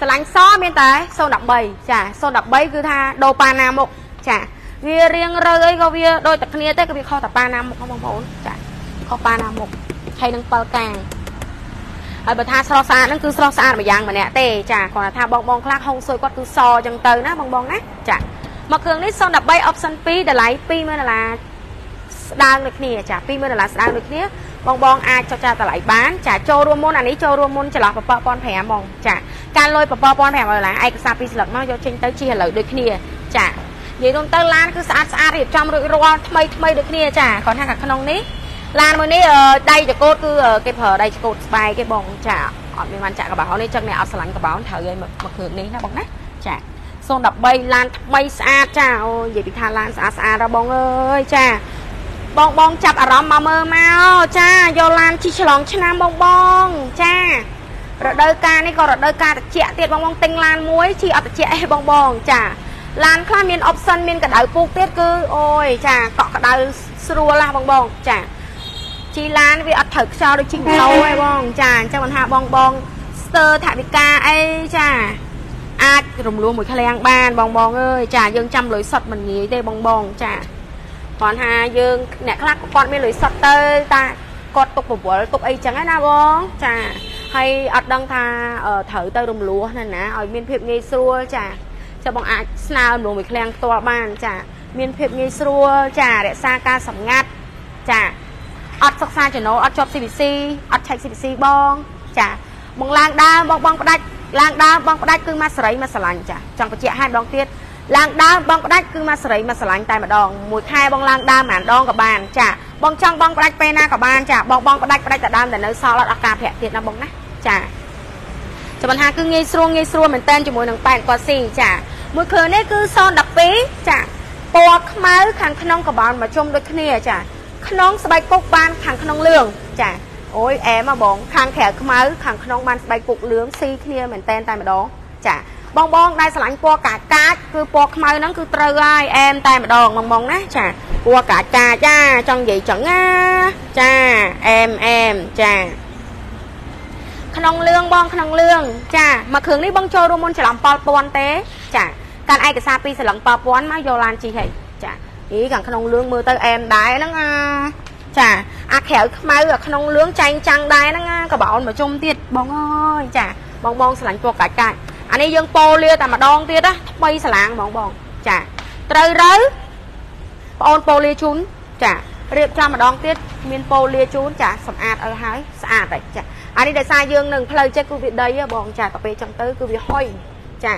ស្រឡាញ់សមានតែ013ចា013គឺថាដូរប៉ាណាមុខចាវារៀងរើអីក៏វាដូចតែគ្នាទេក៏វាខុសតែប៉ាណាមុខបងប្អូនចាខុសប៉ាណាមុខ ហើយនឹង7កាងហើយបើថាស្រស់ស្អាតហ្នឹងគឺស្រស់ស្អាតម្យ៉ាងម្នាក់ទេចាគាត់ថាបងបងខ្លះហុងស៊ុយគាត់គឺសអញ្ចឹងទៅណាបងបងណាចាមកគ្រឿងនេះ013 option 2តម្លៃ20000ដុល្លារស្ដើងដូចគ្នាចា20000ដុល្លារស្ដើងដូចគ្នាបងបងអាចចុះចាតម្លៃបានចាចូលរួមមុនអានេះចូលរួមមុនចន្លោះ7500បងចាការលុយ7500ដុល្លារឯកសារពីរស្លឹកមកយកចេញទៅជិះឥឡូវដូចគ្នាចានិយាយទៅឡានគឺស្អាតស្អាតរៀបចំរួចរាល់ថ្មីថ្មីដូចគ្នាចាគ្រាន់ថាខាងក្នុងនេះ ឡានមួយនេះដៃចកោតគឺគេប្រើដៃចកោតស្បែកគេបងចាអត់មានបានចាក់កបោនេះចឹងអ្នកអត់ស្រឡាញ់កបោត្រូវឲ្យមកគ្រឿងនេះណាបងណាចា013ឡានថ្មីស្អាតចាអូនិយាយពីថាឡានស្អាតស្អាតហ៎បងអើយចាបងបងចាប់អារម្មណ៍មកមើលមកចាយកឡានជិះឆ្លងឆ្នាំបងបងចារដូវកាលនេះក៏រដូវកាលត្រជាក់ទៀតបងបងទិញឡានមួយជិះអត់ត្រជាក់អេបងបងចាឡានខ្លះមានអបសិនមានកដៅពូកទៀតគឺអូយចាកក់ក្ដៅស្រួលណាបងបងចា ជីឡានវាអត់ត្រូវខ្យល់ដូចជីម៉ូតូឯងបងចាអញ្ចឹងមិនថាបងបងស្ទើថវិកាអីចាអាចរំលោះមួយឃ្លាំងបានបងបងអើយចាយើងចាំលុយសុតមិនងាយទេបងបងចាគាត់ថាយើងអ្នកខ្លះគាត់មានលុយសុតទៅតែគាត់ទុកប្រវល់ទុកអីចឹងណាបងចាហើយអត់ដឹងថាត្រូវទៅរំលោះណាណាឲ្យមានភាពងាយស្រួលចាចាំបងអាចស្នើរំលោះមួយឃ្លាំងផ្ទាល់បាន ចា មានភាពងាយស្រួលចារក្សាការសម្ងាត់ចា អត់សិក្សាចំណូលអត់ជាប់ CBC អត់ឆែក CBC បងចាបងឡើងដើមបងបងផ្ដាច់ឡើងដើមបងផ្ដាច់គឺមកសេរីមកស្រឡាញ់ចាចង់បញ្ជាក់ឲ្យម្ដងទៀតឡើងដើមបងផ្ដាច់គឺមកសេរីមកស្រឡាញ់តែម្ដងមួយខែបងឡើងដើមម្ដងក៏បានចាបងចង់បងផ្ដាច់ពេលណាក៏បានចាបងបងផ្ដាច់ផ្ដាច់តែដើមតែនៅសល់អត់អត់ការប្រាក់ទៀតណាបងណាចាចាំបញ្ហាគឺងាយស្រួលងាយស្រួលមែនតើជាមួយនឹងប៉ែនគាត់ស៊ីចាមួយគ្រឿងនេះគឺ012ចាពណ៌ខ្មៅខាងក្នុងកបោនមកជុំដូចគ្នាចា ក្នុងស្បែកពុកបានខាងក្នុងលឿងចាអូយអែមហ៎បងខាងក្រៅខ្មៅខាងក្នុងបានស្បែកពុកលឿងស៊ីគ្នាមែនតែនតែម្ដងចាបងបងដែលស្រឡាញ់ពណ៌កាចកាចគឺពណ៌ខ្មៅហ្នឹងគឺត្រូវហើយអែមតែម្ដងបងបងណាចាពណ៌កាចកាចចាចង់និយាយចឹងណាចាអែមអែមចាក្នុងលឿងបងក្នុងលឿងចាមកគ្រឿងនេះបងចូលរួមមុនច្រឡំ7000ទេ ចាកាន់ឯកសារពីសឡឹង7000មកយកឡានជីហីចា អីខាងក្នុងលឿងមើលទៅអែមដែរហ្នឹងអាចាអាក្រៅខ្មៅអាក្នុងលឿងចែងចាំងដែរហ្នឹងកបោនមកជុំទៀតបងអើយចាបងបងស្រឡាញ់ពណ៌កាច់កាច់អានេះយើងពោលាតែម្ដងទៀតណាថ្មីស្លាងបងបងចាត្រូវរើបងអូនពោលាជូនចារៀបចំម្ដងទៀតមានពោលាជូនចាសម្អាតឲ្យហើយស្អាតហើយចាអានេះដោយសារយើងនឹងផ្លូវចិត្តគឺវាដីបងចាទៅពេលចឹងទៅគឺវាហុយចា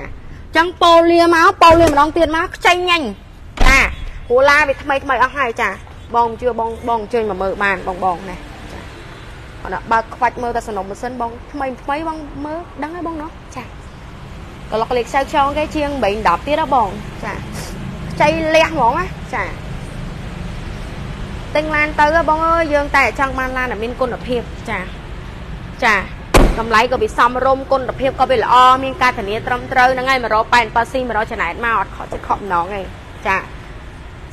ចឹងពោលាមកពោលាម្ដងទៀតមកខ្ចីញញចា ហូឡាវាថ្មីថ្មីអស់ហើយចាបងជឿបងបងអញ្ជើញមកមើលបានបងបងណាអត់បើខ្វាច់មើលតែសំណុំម៉ាស៊ីនបងថ្មីថ្មីបងមើលដឹងហើយបងណោះចាក្លុកលេខខ្សៅខ្យងគេជាង8 10ទៀតហ៎បងចាខ្ចីលះហ្មងណាចាទិញឡានទៅបងអើយយើងតែចង់បានឡានដែលមានគុណភាពចាចាតម្លៃក៏វាសមរម្យគុណភាពក៏វាល្អមានការធានាត្រឹមត្រូវហ្នឹងហើយ188ស៊ី100ចំណែកមកអត់ខកចិត្តខកម្ដងទេចា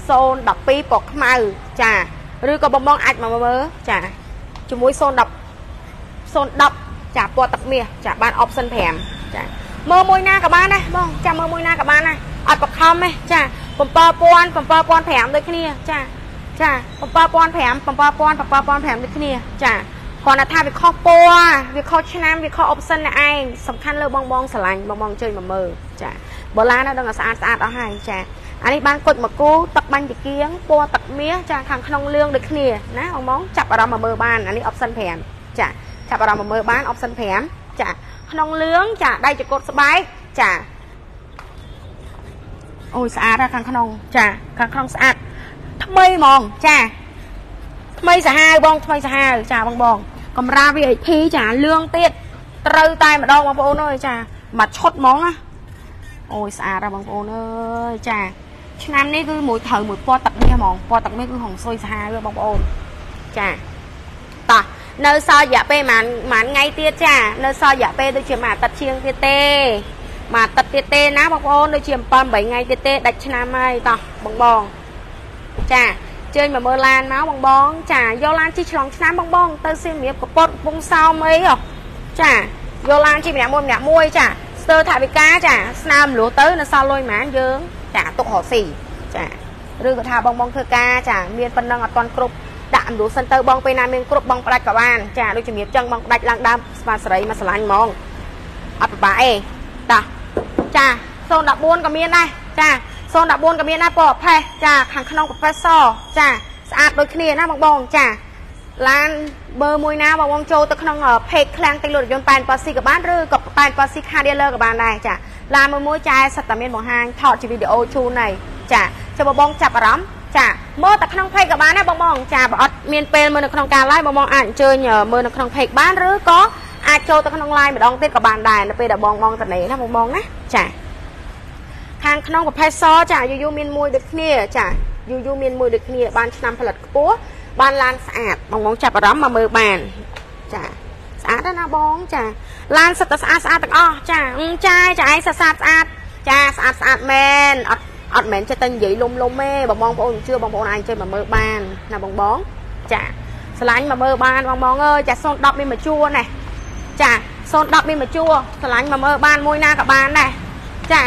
012ពណ៌ខ្មៅចាឬក៏បងបងអាចមកមើលចាជាមួយ010 010ចាពណ៌ទឹកមាសចាបាន option 5ចាមើលមួយណាក៏បានដែរបងចាមើលមួយណាក៏បានដែរអត់បខំទេចា7000 7500ដូចគ្នាចាចា7500 7000 7500ដូចគ្នាចាគាត់ថាវាខុសពណ៌វាខុសឆ្នាំវាខុស option ណែឯងសំខាន់លើបងបងស្រឡាញ់បងបងជួយមកមើលចាបូឡាននៅដឹងស្អាតស្អាតអស់ហើយចា អានេះបានគុជមកគូទឹកបាញ់តាគៀងពណ៌ទឹកមាសចាខាងក្នុងលឿងដូចគ្នាណាបងបងចាប់អារម្មណ៍មកមើលបានអានេះ option 5ចាចាប់អារម្មណ៍មកមើលបាន option 5ចាក្នុងលឿងចាដៃចកត់ស្បែកចាអូយស្អាតខាងក្នុង ចាខាងក្នុងស្អាតថ្មីហ្មងចាថ្មីសាហាវបងថ្មីសាហាវចាបងបងកំរា VIP ចាលឿងទៀតត្រូវតែម្ដងបងប្អូនអើយចាមកឈុតហ្មងណាអូយស្អាតហើយបងប្អូនអើយចា ឆ្នាំនេះគឺមួយត្រូវមួយពណ៌ទឹកមាសហ្មងពណ៌ទឹកមាសគឺហុងស៊ុយសាហាវបងប្អូនចាតោះនៅសល់រយៈពេលប្រហែលប្រហែលថ្ងៃទៀតចា នៅសល់រយៈពេលដូចជាមួយអាទិត្យជាងទៀតទេមួយអាទិត្យទៀតទេណាបងប្អូនដូចជា7 8ថ្ងៃទៀតទេដាច់ឆ្នាំហើយតោះបងបងចាជើញមកមើលឡានមកបងបង ចាយកឡានជិះឆ្លងឆ្នាំបងបង ទៅសៀមរាបកពតកំពង់សោមអីចាយកឡានជិះម្នាក់មួយម្នាក់មួយចាស្ទើរថាវិការចាស្នើមលុះទៅនៅសល់លុយហ្មងយើង ចាទុករកស៊ីចាឬក៏ថាបងបងធ្វើការចាមានប៉ុណ្ណឹងអត់ទាន់គ្រប់ដាក់អន្លូសិនទៅបងពេលណាមានគ្រប់បងផ្ដាច់ក៏បានចាដូចជំរាបចឹងបងផ្ដាច់ឡើងដើមស្វាសេរីមកឆ្លាញ់ហ្មងអត់ពិបាកទេតោះចា014ក៏មានដែរចា014ក៏មានដែរពណ៌ផេះចាខាងក្នុងប្រផេសសចាស្អាតដូចគ្នាណាបងបងចាឡានបើមួយណាបងបងចូលទៅក្នុង page ឃ្លាំងទិញរថយន្តប៉ែនប៉ាស៊ីក៏បានឬក៏ប៉ែនប៉ាស៊ី car dealer ក៏បានដែរចា ឡានមួយមួយចែសិតតែមានបង្ហាញថតជាវីដេអូជូនហើយចាចាំបងបងចាប់អារម្មណ៍ចាមើលតែក្នុង page ក៏បានដែរបងបងចាបើអត់មានពេលមើលនៅក្នុងការ live បងបងអាចអញ្ជើញមើលនៅក្នុង page បានឬក៏អាចចូលទៅក្នុង line ម្ដងទៀតក៏បានដែរនៅពេលដែលបងបងតនេណាបងបងណាចាខាងក្នុងប្រភេទសចាយូយូមានមួយដូចគ្នាចាយូយូមានមួយដូចគ្នាបានឆ្នាំផលិតខ្ពស់បានឡានស្អាតបងបងចាប់អារម្មណ៍មកមើលបានចា ស្អាតណាបងចាឡានសិតតែស្អាតស្អាតទាំងអស់ចាចាចាឯងស្អាតស្អាតចាស្អាតស្អាតមែនអត់អត់មែនចេះតែនិយាយលុំលុំទេបងបងប្អូនជឿបងប្អូនអាចចេះមកមើលបានណាបងបងចាឆ្លាញ់មកមើលបានបងបងអើយចា010មានមួយជួរណាចា010មានមួយជួរឆ្លាញ់មកមើលបានមួយណាក៏បានដែរចា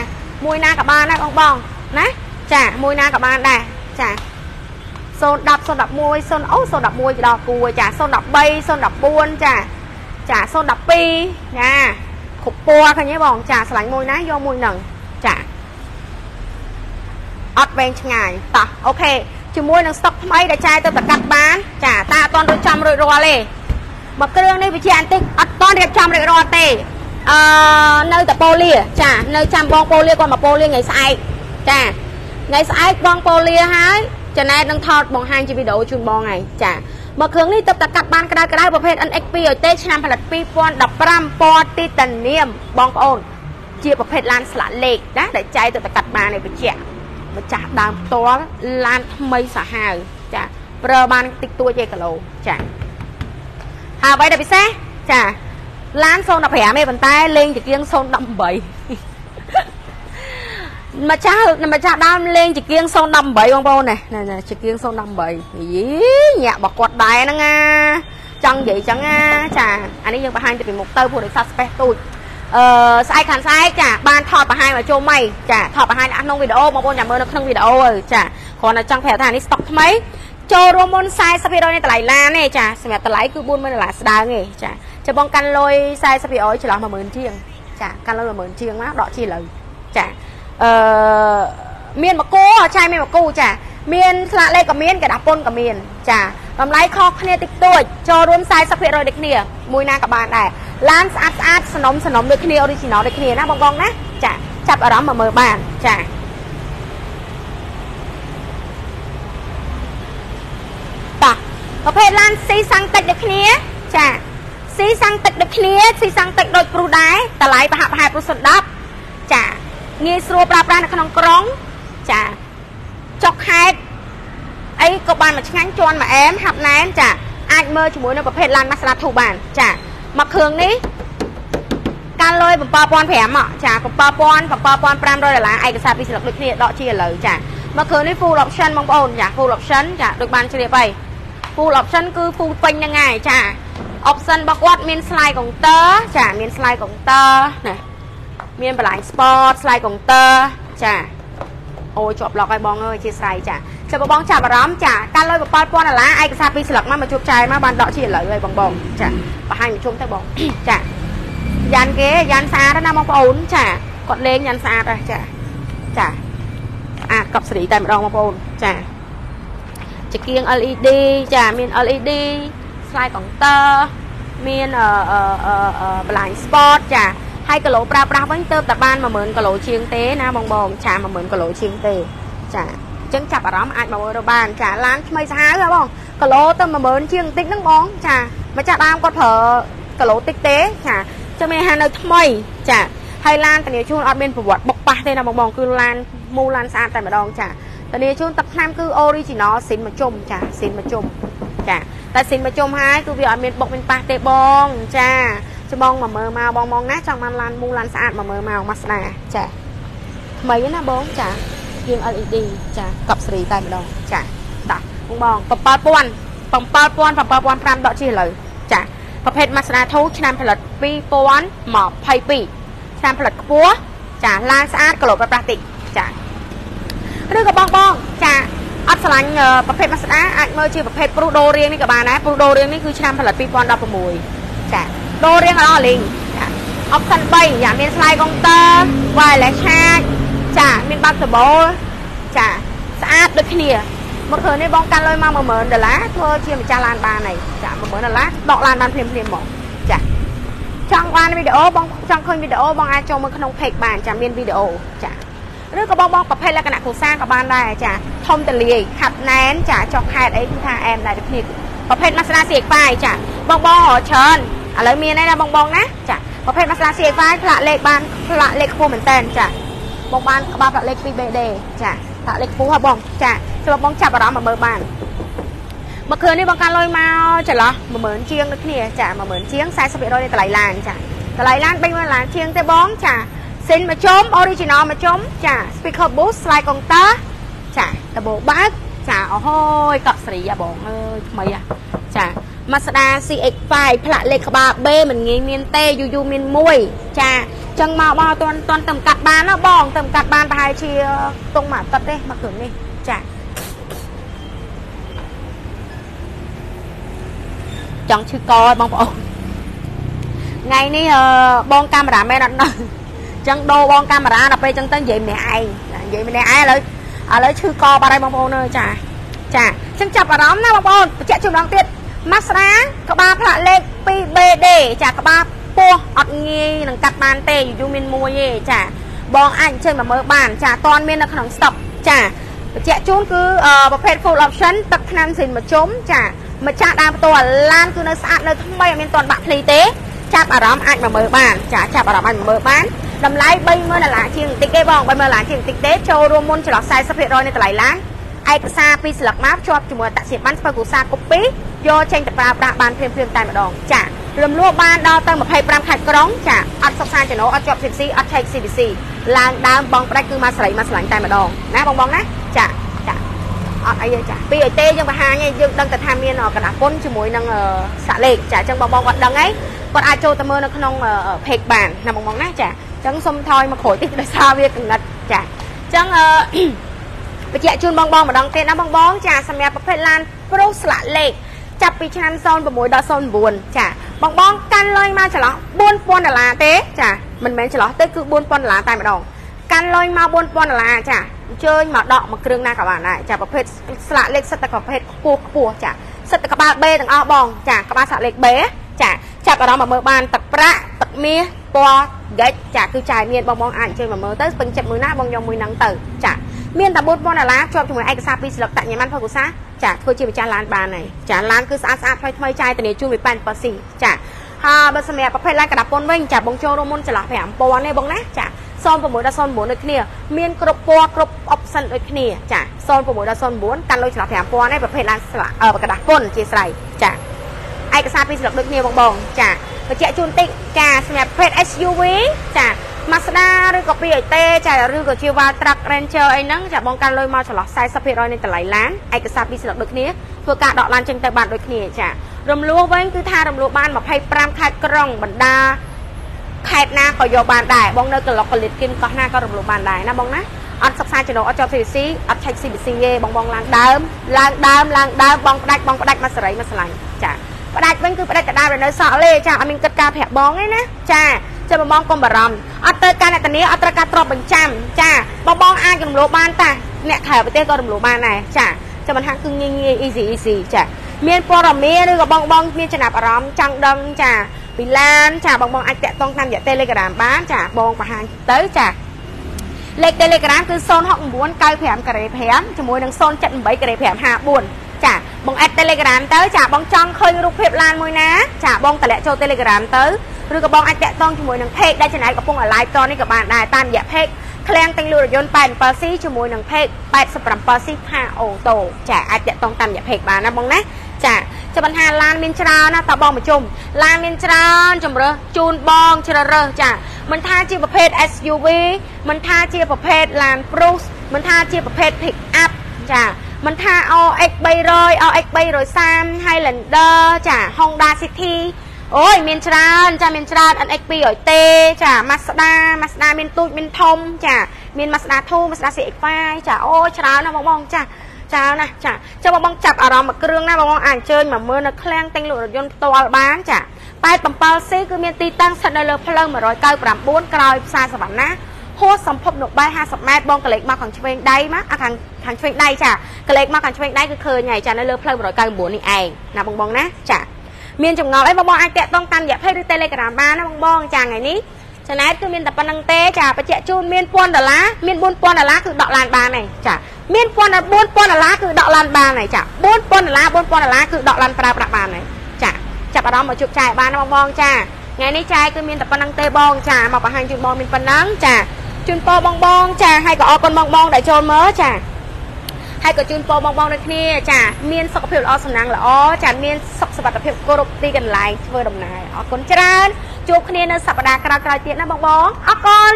មួយណាក៏បានដែរបងបងណាចាមួយណាក៏បានដែរចា010 011 0អូ011ដល់គួរចា013 014ចា ចា012ចាគ្រប់ពណ៌ឃើញទេបងចាឆ្លាញ់មួយណាយកមួយហ្នឹងចាអត់វែងឆ្ងាយតោះអូខេជាមួយនឹងស្តុកថ្មីដែលចាយទៅប្រកាត់បាន ចាតាអត់ទាន់រៀបចំរួចរាល់ទេមកគ្រឿងនេះវាជាអន្តិចអត់ទាន់រៀបចំរួចរាល់ទេអឺនៅតែប៉ូលាចានៅចាំបងប៉ូលាគាត់មកប៉ូលាថ្ងៃស្អែកចាថ្ងៃស្អែកបងប៉ូលាហើយចំណែកនឹងថតបង្ហាញជាវីដេអូជូនបងហើយចា មកគ្រឿងនេះទៅតែកាត់បានក្តៅក្តៅប្រភេទ NX2 ឲ្យទេឆ្នាំផលិត2015ពណ៌ទីតានៀមបងប្អូន ជាប្រភេទឡានស្លាកលេខណាដែលចែកទៅតែកាត់បានឯបញ្ជាក់ម្ចាស់ដើមផ្ទាល់ឡានថ្មីសាហាវចាប្រើបានតិចតួចឯគីឡូចាហើយអ្វីដែលពិសេសចាឡាន015ទេប៉ុន្តែលេងជាជាង018 ម្ចាស់ម្ចាស់ដើមលេងជាជាង018បងប្អូនណាជាជាង018យីញាក់របស់គាត់ដែរហ្នឹងណាចង់និយាយចឹងណាចាអានេះយើងបង្ហាញទៅពីមុខទៅព្រោះដោយសារ space ទូចអឺស្អែកខាងស្អែកចាបានថតបង្ហាញមកចូលម៉ៃចាថតបង្ហាញក្នុងវីដេអូបងប្អូនចាំមើលនៅក្នុងវីដេអូចាគ្រាន់តែចង់ប្រាប់ថានេះស្តុកថ្មីចូលរួមមុន40%នៃតម្លៃឡានទេចាសម្រាប់តម្លៃគឺ40000ដុល្លារស្ដើងទេចាចាំបងកាន់លុយ40%ចន្លោះ10000ជាងចាកាន់លុយ10000ជាងមកដកជាលើចា អឺមានមកគូឆាយមានមកគូចាមានស្លាកលេខក៏មានកระดาษពុនក៏មានចាតម្លៃខុសគ្នាតិចតួចចូលរួម40%ដូចគ្នាមួយណាក៏បានដែរឡានស្អាតស្អាតសនំសនំដូចគ្នា original ដូចគ្នាណាបងបងណាចាចាប់អារម្មណ៍មកមើលបានចាតាប្រភេទឡានស៊ីសាំងតិចដូចគ្នាចាស៊ីសាំងតិចដូចគ្នាស៊ីសាំងតិចដូចព្រុសដែរតម្លៃប្រហាក់ប្រហែលព្រុសសុន10ចា ងាយស្រួលប្រើប្រាស់នៅក្នុងក្រុងចាចុកខេតអីក៏បានមួយឆ្ងាញ់ជន់មួយអែមហាប់ណែនចាអាចមើលជាមួយនៅប្រភេទឡានម៉ាស្ដាធូបាន ចាមកគ្រឿងនេះកាលលុយ7500មកចា7000 7500ដុល្លារឯកសារពីស្លឹកដូចគ្នាដកជាឥឡូវចាមកគ្រឿងនេះ full option បងប្អូនចា full option ចាដូចបានជ្រាបហើយ full option គឺ full ពេញហ្នឹងហើយចា option របស់គាត់មាន slide counter ចាមាន slide counter ណា មានបន្លាញ sport slide counter ចាអូជាប់ឡុកហើយបងអើយអធិស្ឋានចាចាំបងចាប់អារម្មណ៍ចាការលុយ7000ដុល្លារឯកសារពីរស្លឹកមកមកជួបចាយមកបានដកជាឥឡូវហើយបងបងចាបង្ហាញមកជុំទៅបងចាយ៉ានគេយ៉ានស្អាតណាបងប្អូនចាគាត់លេងយ៉ានស្អាតហ៎ចាចាស្អាតកប់សេរីតែម្ដងបងប្អូនចាចង្គៀង LED ចាមាន LED slide counter មានអឺអឺ blind spot ចា ហើយគីឡូប្រើប្រាស់វិញទៅតែបាន10000គីឡូជាងទេណាបងបងចា10000គីឡូជាងទេចាអញ្ចឹងចាប់អារម្មណ៍អាចមកមើលទៅបាន ចាឡានថ្មីសាហាវហ៎បងគីឡូទៅ10000ជាងបន្តិចហ្នឹងបងចាម្ចាស់ដើមគាត់ប្រើគីឡូតិចទេចាចាំមានហានៅថ្មីចាហើយឡានធានាជូនអត់មានប្រវត្តិបុកប៉ះទេណាបងបងគឺឡានមូលឡានស្អាតតែម្ដងចាធានាជូនទឹកថ្នាំគឺ original ស៊ីនមកជុំចាស៊ីនមកជុំចាតែស៊ីនមកជុំហើយគឺវាអត់មានបុកមានប៉ះទេបងចា ច្បងមកមើលមកបងបងណាចង់បានឡានមូឡានស្អាតមកមើលមកម៉ាស្ដាចាថ្មីណាបងចាជាង LED ចាកប់សេរីតែម្ដងចាតាបងបង7000 7000 7500ដកជិះឥឡូវចាប្រភេទ Mazda 2ឆ្នាំផលិត2022ឆ្នាំផលិតខ្ពស់ចាឡានស្អាតគីឡូប្រើប្រាស់តិចចាឬក៏បងបងចាអត់ឆ្លាញ់ប្រភេទ Mazda អាចមើលជាប្រភេទព្រុសដូរៀងនេះក៏បានដែរព្រុសដូរៀងនេះគឺឆ្នាំផលិត2016ចា ដូររៀងអស់លីងអបសិន3យ៉ាមាន slide counter wireless charge ចាមានបាត់សបោចាស្អាតដូចគ្នាមកឃើញនេះបងកាន់លុយមក10000ដុល្លារធ្វើជាម្ចាស់ឡានបានហើយចា10000ដុល្លារដកឡានបានភ្លាមភ្លាមមកចាចង់បានវីដេអូបងចង់ឃើញវីដេអូបងអាចចូលមើលក្នុង page បានចាមានវីដេអូចាឬក៏បងបងប្រភេទលក្ខណៈគ្រួសារក៏បានដែរចាធំតលាយខាត់ណែនចាចុះខេតអីគឺថាអែមដែរដូចគ្នាប្រភេទ Mazda CX-5 ចាបងបងច្រើន ឥឡូវមានហើយណាបងបងណាចាប្រភេទ Mazda CX-5 ផ្លាកលេខបានផ្លាកលេខខ្ពស់មែនតើចាបងបានក្បាលផ្លាកលេខ 2BD ចាផ្លាកលេខខ្ពស់ហ៎បងចាសម្រាប់បងចាប់អារម្មណ៍មកមើលបានមកគ្រឿងនេះបងកាលុយមកចន្លោះ10000ជាងដូចគ្នាចា10000ជាង40%នៃតម្លៃឡានចាតម្លៃឡាន30000ឡានជាងទេបងចាសិនមកជុំ original មកជុំចា speaker boost slide counter ចាដបោបើកចាអូហូយកក់ស្រីអាបងអើយថ្មីអាចា Mazda CX5 ផ្លាកលេខក្បាល B មិនងាយមានទេយូយូមានមួយចាចឹងមកបងអត់ទាន់ទាន់ទៅកាត់បានណាបងទៅកាត់បានប្រហែលជាទុងមួយអាទិត្យទេមកគ្រឿងនេះចាចង់ឈឺកបងប្អូនថ្ងៃនេះបងកាមេរ៉ាមែនអត់ដឹងចឹងដូរបងកាមេរ៉ាដល់ពេលចឹងទៅនិយាយម្នាក់ឯងនិយាយម្នាក់ឯងឥឡូវឥឡូវឈឺកបាត់ហើយបងប្អូនអើយចាចាចឹងចាប់អារម្មណ៍ណាបងប្អូនបញ្ជាក់ជូនម្ដងទៀត ម៉ាស្រាក្បាលផ្លាកលេខ 2BD ចាក្បាលពោះអត់ងាយនឹងកាត់បានទេយូរមានមួយទេចាបងអាចអញ្ជើញមកមើលបាន ចាតនមាននៅក្នុង stock ចាបញ្ជាក់ជូនគឺប្រភេទ full option ទឹកថ្នាំស៊ីនមកជុំចាម្ចាស់ដើមផ្ទាល់ឡានគឺនៅស្អាតនៅថ្មីអត់មានតន់បាក់ភ្លីទេ ចាប់អារម្មណ៍អាចមកមើលបានចាចាប់អារម្មណ៍អាចមកមើលបានតម្លៃ30000ដុល្លារជាងបន្តិចទេបង30000ដុល្លារជាងបន្តិចទេចូលរួមមុនចន្លោះ40%នៃតម្លៃឡាន ឯកសារពីស្លឹកមកភ្ជាប់ជាមួយអត្តសញ្ញាណប័ណ្ណស្ពើគូសាកូពីយកចេញទៅប្រើប្រាស់បានភ្លាមៗតែម្ដងចារំលោះបានដល់ទៅ25ខេត្តក្រុងចាអត់សិក្សាចំណូលអត់ជាប់ CBC អត់ឆែក CBC ឡើងដើមបងផ្ដាច់គឺមកស្រីមកស្លាញ់តែម្ដងណាបងបងណាចាចាអត់អីទេចាពីអីទេយើងបង្ហាញយើងដឹងតែថាមានកណ្ដាស់ពុនជាមួយនឹងសាក់លេខចាអញ្ចឹងបងបងគាត់ដឹងហើយគាត់អាចចូលទៅមើលនៅក្នុង page បានណាបងបងណាចាអញ្ចឹងសុំថយមកក្រួយតិចដោយសារវាកណិតចាអញ្ចឹងអឺ បញ្ជាក់ជូនបងបងម្ដងទៀតណាបងបងចាសម្រាប់ប្រភេទឡានប្រុសស្លាកលេខចាប់ពីឆ្នាំ06ដល់09ចាបងបងកាន់លុយមកចន្លោះ4000ដុល្លារទេចាមិនមែនចន្លោះទេគឺ4000ដុល្លារតែម្ដងកាន់លុយមក4000ដុល្លារចាអញ្ជើញមកដកមកគ្រឿងណាក៏បានដែរចាប្រភេទស្លាកលេខសិតតែប្រភេទខ្ពស់ខ្ពស់ចាសិតតែក្បាល B ទាំងអស់បងចាក្បាលស្លាកលេខ B ចាចាប់អារម្មណ៍មកមើលបានទឹកប្រាក់ទឹកមាសពណ៌ហ្កិចចាគឺចាយមានបងបងអាចអញ្ជើញមកមើលទៅពេញចិត្តមួយណាបងយកមួយហ្នឹងទៅចា មានតែ4000ដុល្លារជាប់ជាមួយឯកសារពីស្លឹកតញ្ញម័នផកុសាចាធ្វើជាម្ចាស់ឡានបានហើយចាឡានគឺស្អាតស្អាតថ្មីថ្មីចាយធានាជូនវា8%ស៊ីចាហើយបើសម្រាប់ប្រភេទឡានកដាពុនវិញចាបងចូលរួមមុនចន្លោះ5000ទេបងណាចា06ដល់09ដូចគ្នាមានគ្រប់ពណ៌គ្រប់អបសិនដូចគ្នាចា06ដល់09កាន់លុយចន្លោះ5000ទេប្រភេទឡានស្លាកកដាពុនជាស្រ័យចា ឯកសារពីស្លឹកដូចគ្នាបងបងចាបញ្ជាក់ជូនតិចចាសម្រាប់ប្រភេទ SUV ចា Mazda ឬក៏ពីអីទេចាឬក៏ជា Wal Truck Ranger អីហ្នឹងចាបងកាន់លុយមកចន្លោះ40%នៃតម្លៃឡានឯកសារពីស្លឹកដូចគ្នាធ្វើការដកឡានចេញទៅបានដូចគ្នាចារំលោះវិញគឺថារំលោះបាន25ខេត្តក្រុងបណ្ដាខេត្តណាក៏យកបានដែរបងនៅកន្លុកកលិតគិនកោះណាក៏រំលោះបានដែរណាបងណាអត់សិក្សាចំណូលអត់ជាប់ CBC អត់ឆែក CBC ទេបងបងឡើងដើមឡើងដើមឡើងដើមបងផ្ដាច់បងផ្ដាច់មកសេរីមកឆ្លាញ់ចា ផ្ដាច់វិញគឺផ្ដាច់តដើមនៅសក់លេចាអត់មានគិតការប្រាក់បងទេណាចាចាំបងកុំបារម្ភអត់ទៅការអ្នកធានាអត់ត្រូវការទ្រព្យបញ្ចាំចាបងបងអាចរំលោភបានតាអ្នកខែប្រទេសក៏រំលោភបានដែរចាចាំមិនហាក់គឺងាយងាយ easy easy ចាមានព័ត៌មានឬក៏បងបងមានចំណាប់អារម្មណ៍ចង់ដឹងចាពីឡានចាបងបងអាចតាក់ទងតាមរយៈ Telegram បានចាបងបង្ហាញទៅចាលេខ Telegram គឺ069 95ការ៉េ5ជាមួយនឹង078ការ៉េ554 ចាបងអេដ Telegram ទៅចាបងចង់ឃើញរូបភាពឡានមួយណាចាបងតម្លាក់ចូល Telegram ទៅឬក៏បងអាចតាក់ទងជាមួយនឹង page ដែលចំណែកកំពុង live តនេះក៏បានដែរតាមរយៈ page ឃ្លាំងទិញលក់រថយន្ត 87C ជាមួយនឹង page 87C ថាអូតូចាអាចតាក់ទងតាមរយៈ page បានណាបងណាចាចាំបញ្ហាឡានមានច្រើនណាតើបងប្រជុំឡានមានច្រើនជំរើសជូនបងជ្រើសរើសចាមិនថាជាប្រភេទ SUV មិនថាជាប្រភេទឡាន Cruise មិនថាជាប្រភេទ pick up ចា មិនថា OX 300 OX 330 Highlander ចា Honda City អូយមានច្រើនចាមានច្រើន NX 200T ចា Mazda Mazda មានទូចមានធំចាមាន Mazda 2 Mazda CX5 ចាអូច្រើនណាបងបងចាច្រើនណាចាចាំបងបងចាប់អារម្មណ៍មួយគ្រឿងណាបងបងអាចអញ្ជើញមកមើលនៅឃ្លាំងទិញលក់រថយន្តផ្ទាល់បានចា 87C គឺមានទីតាំងស្ថិតនៅលើផ្លូវ199ក្រោយផ្សារសវណ្ណា ហួសសម្ភពនៅបែ50ម៉ែត្របងកលេចមកខាងឆ្វេងដៃមកអាខាងខាងឆ្វេងដៃចាកលេចមកខាងឆ្វេងដៃគឺឃើញហើយចានៅលើផ្លូវ199នេះឯងណាបងបងណាចាមានចម្ងល់អីបងបងអាចតាក់ទងតាមរយៈ Page ឬ Telegram បានណាបងបងចាថ្ងៃនេះចំណែកគឺមានតែប៉ុណ្្នឹងទេចាបញ្ជាក់ជូនមាន1000ដុល្លារមាន4000ដុល្លារគឺដកឡានបានហើយចាមាន1000 4000ដុល្លារគឺដកឡានបានហើយចា4000ដុល្លារ4000ដុល្លារគឺដកឡានប្រើប្រាស់បានហើយចាចចាប់អារម្មណ៍មកជួបចែកបានណាបងបងចាថ្ងៃនេះចែកគឺមានតែប៉ុណ្្នឹងទេបងចាមកបង្ហាញជូនបងមានប៉ុណ្ណឹងចា ជូនពរបងបងចាហើយក៏អរគុណបងបងដែលចូលមើលចាហើយក៏ជូនពរបងបងដូចគ្នាចាមានសុខភាពល្អសំណាងល្អចាមានសុខសុវត្ថិភាពគ្រប់ទីកន្លែងធ្វើដំណើរអរគុណច្រើនជួបគ្នានៅសប្តាហ៍ក្រោយៗទៀតណាបងបងអរគុណ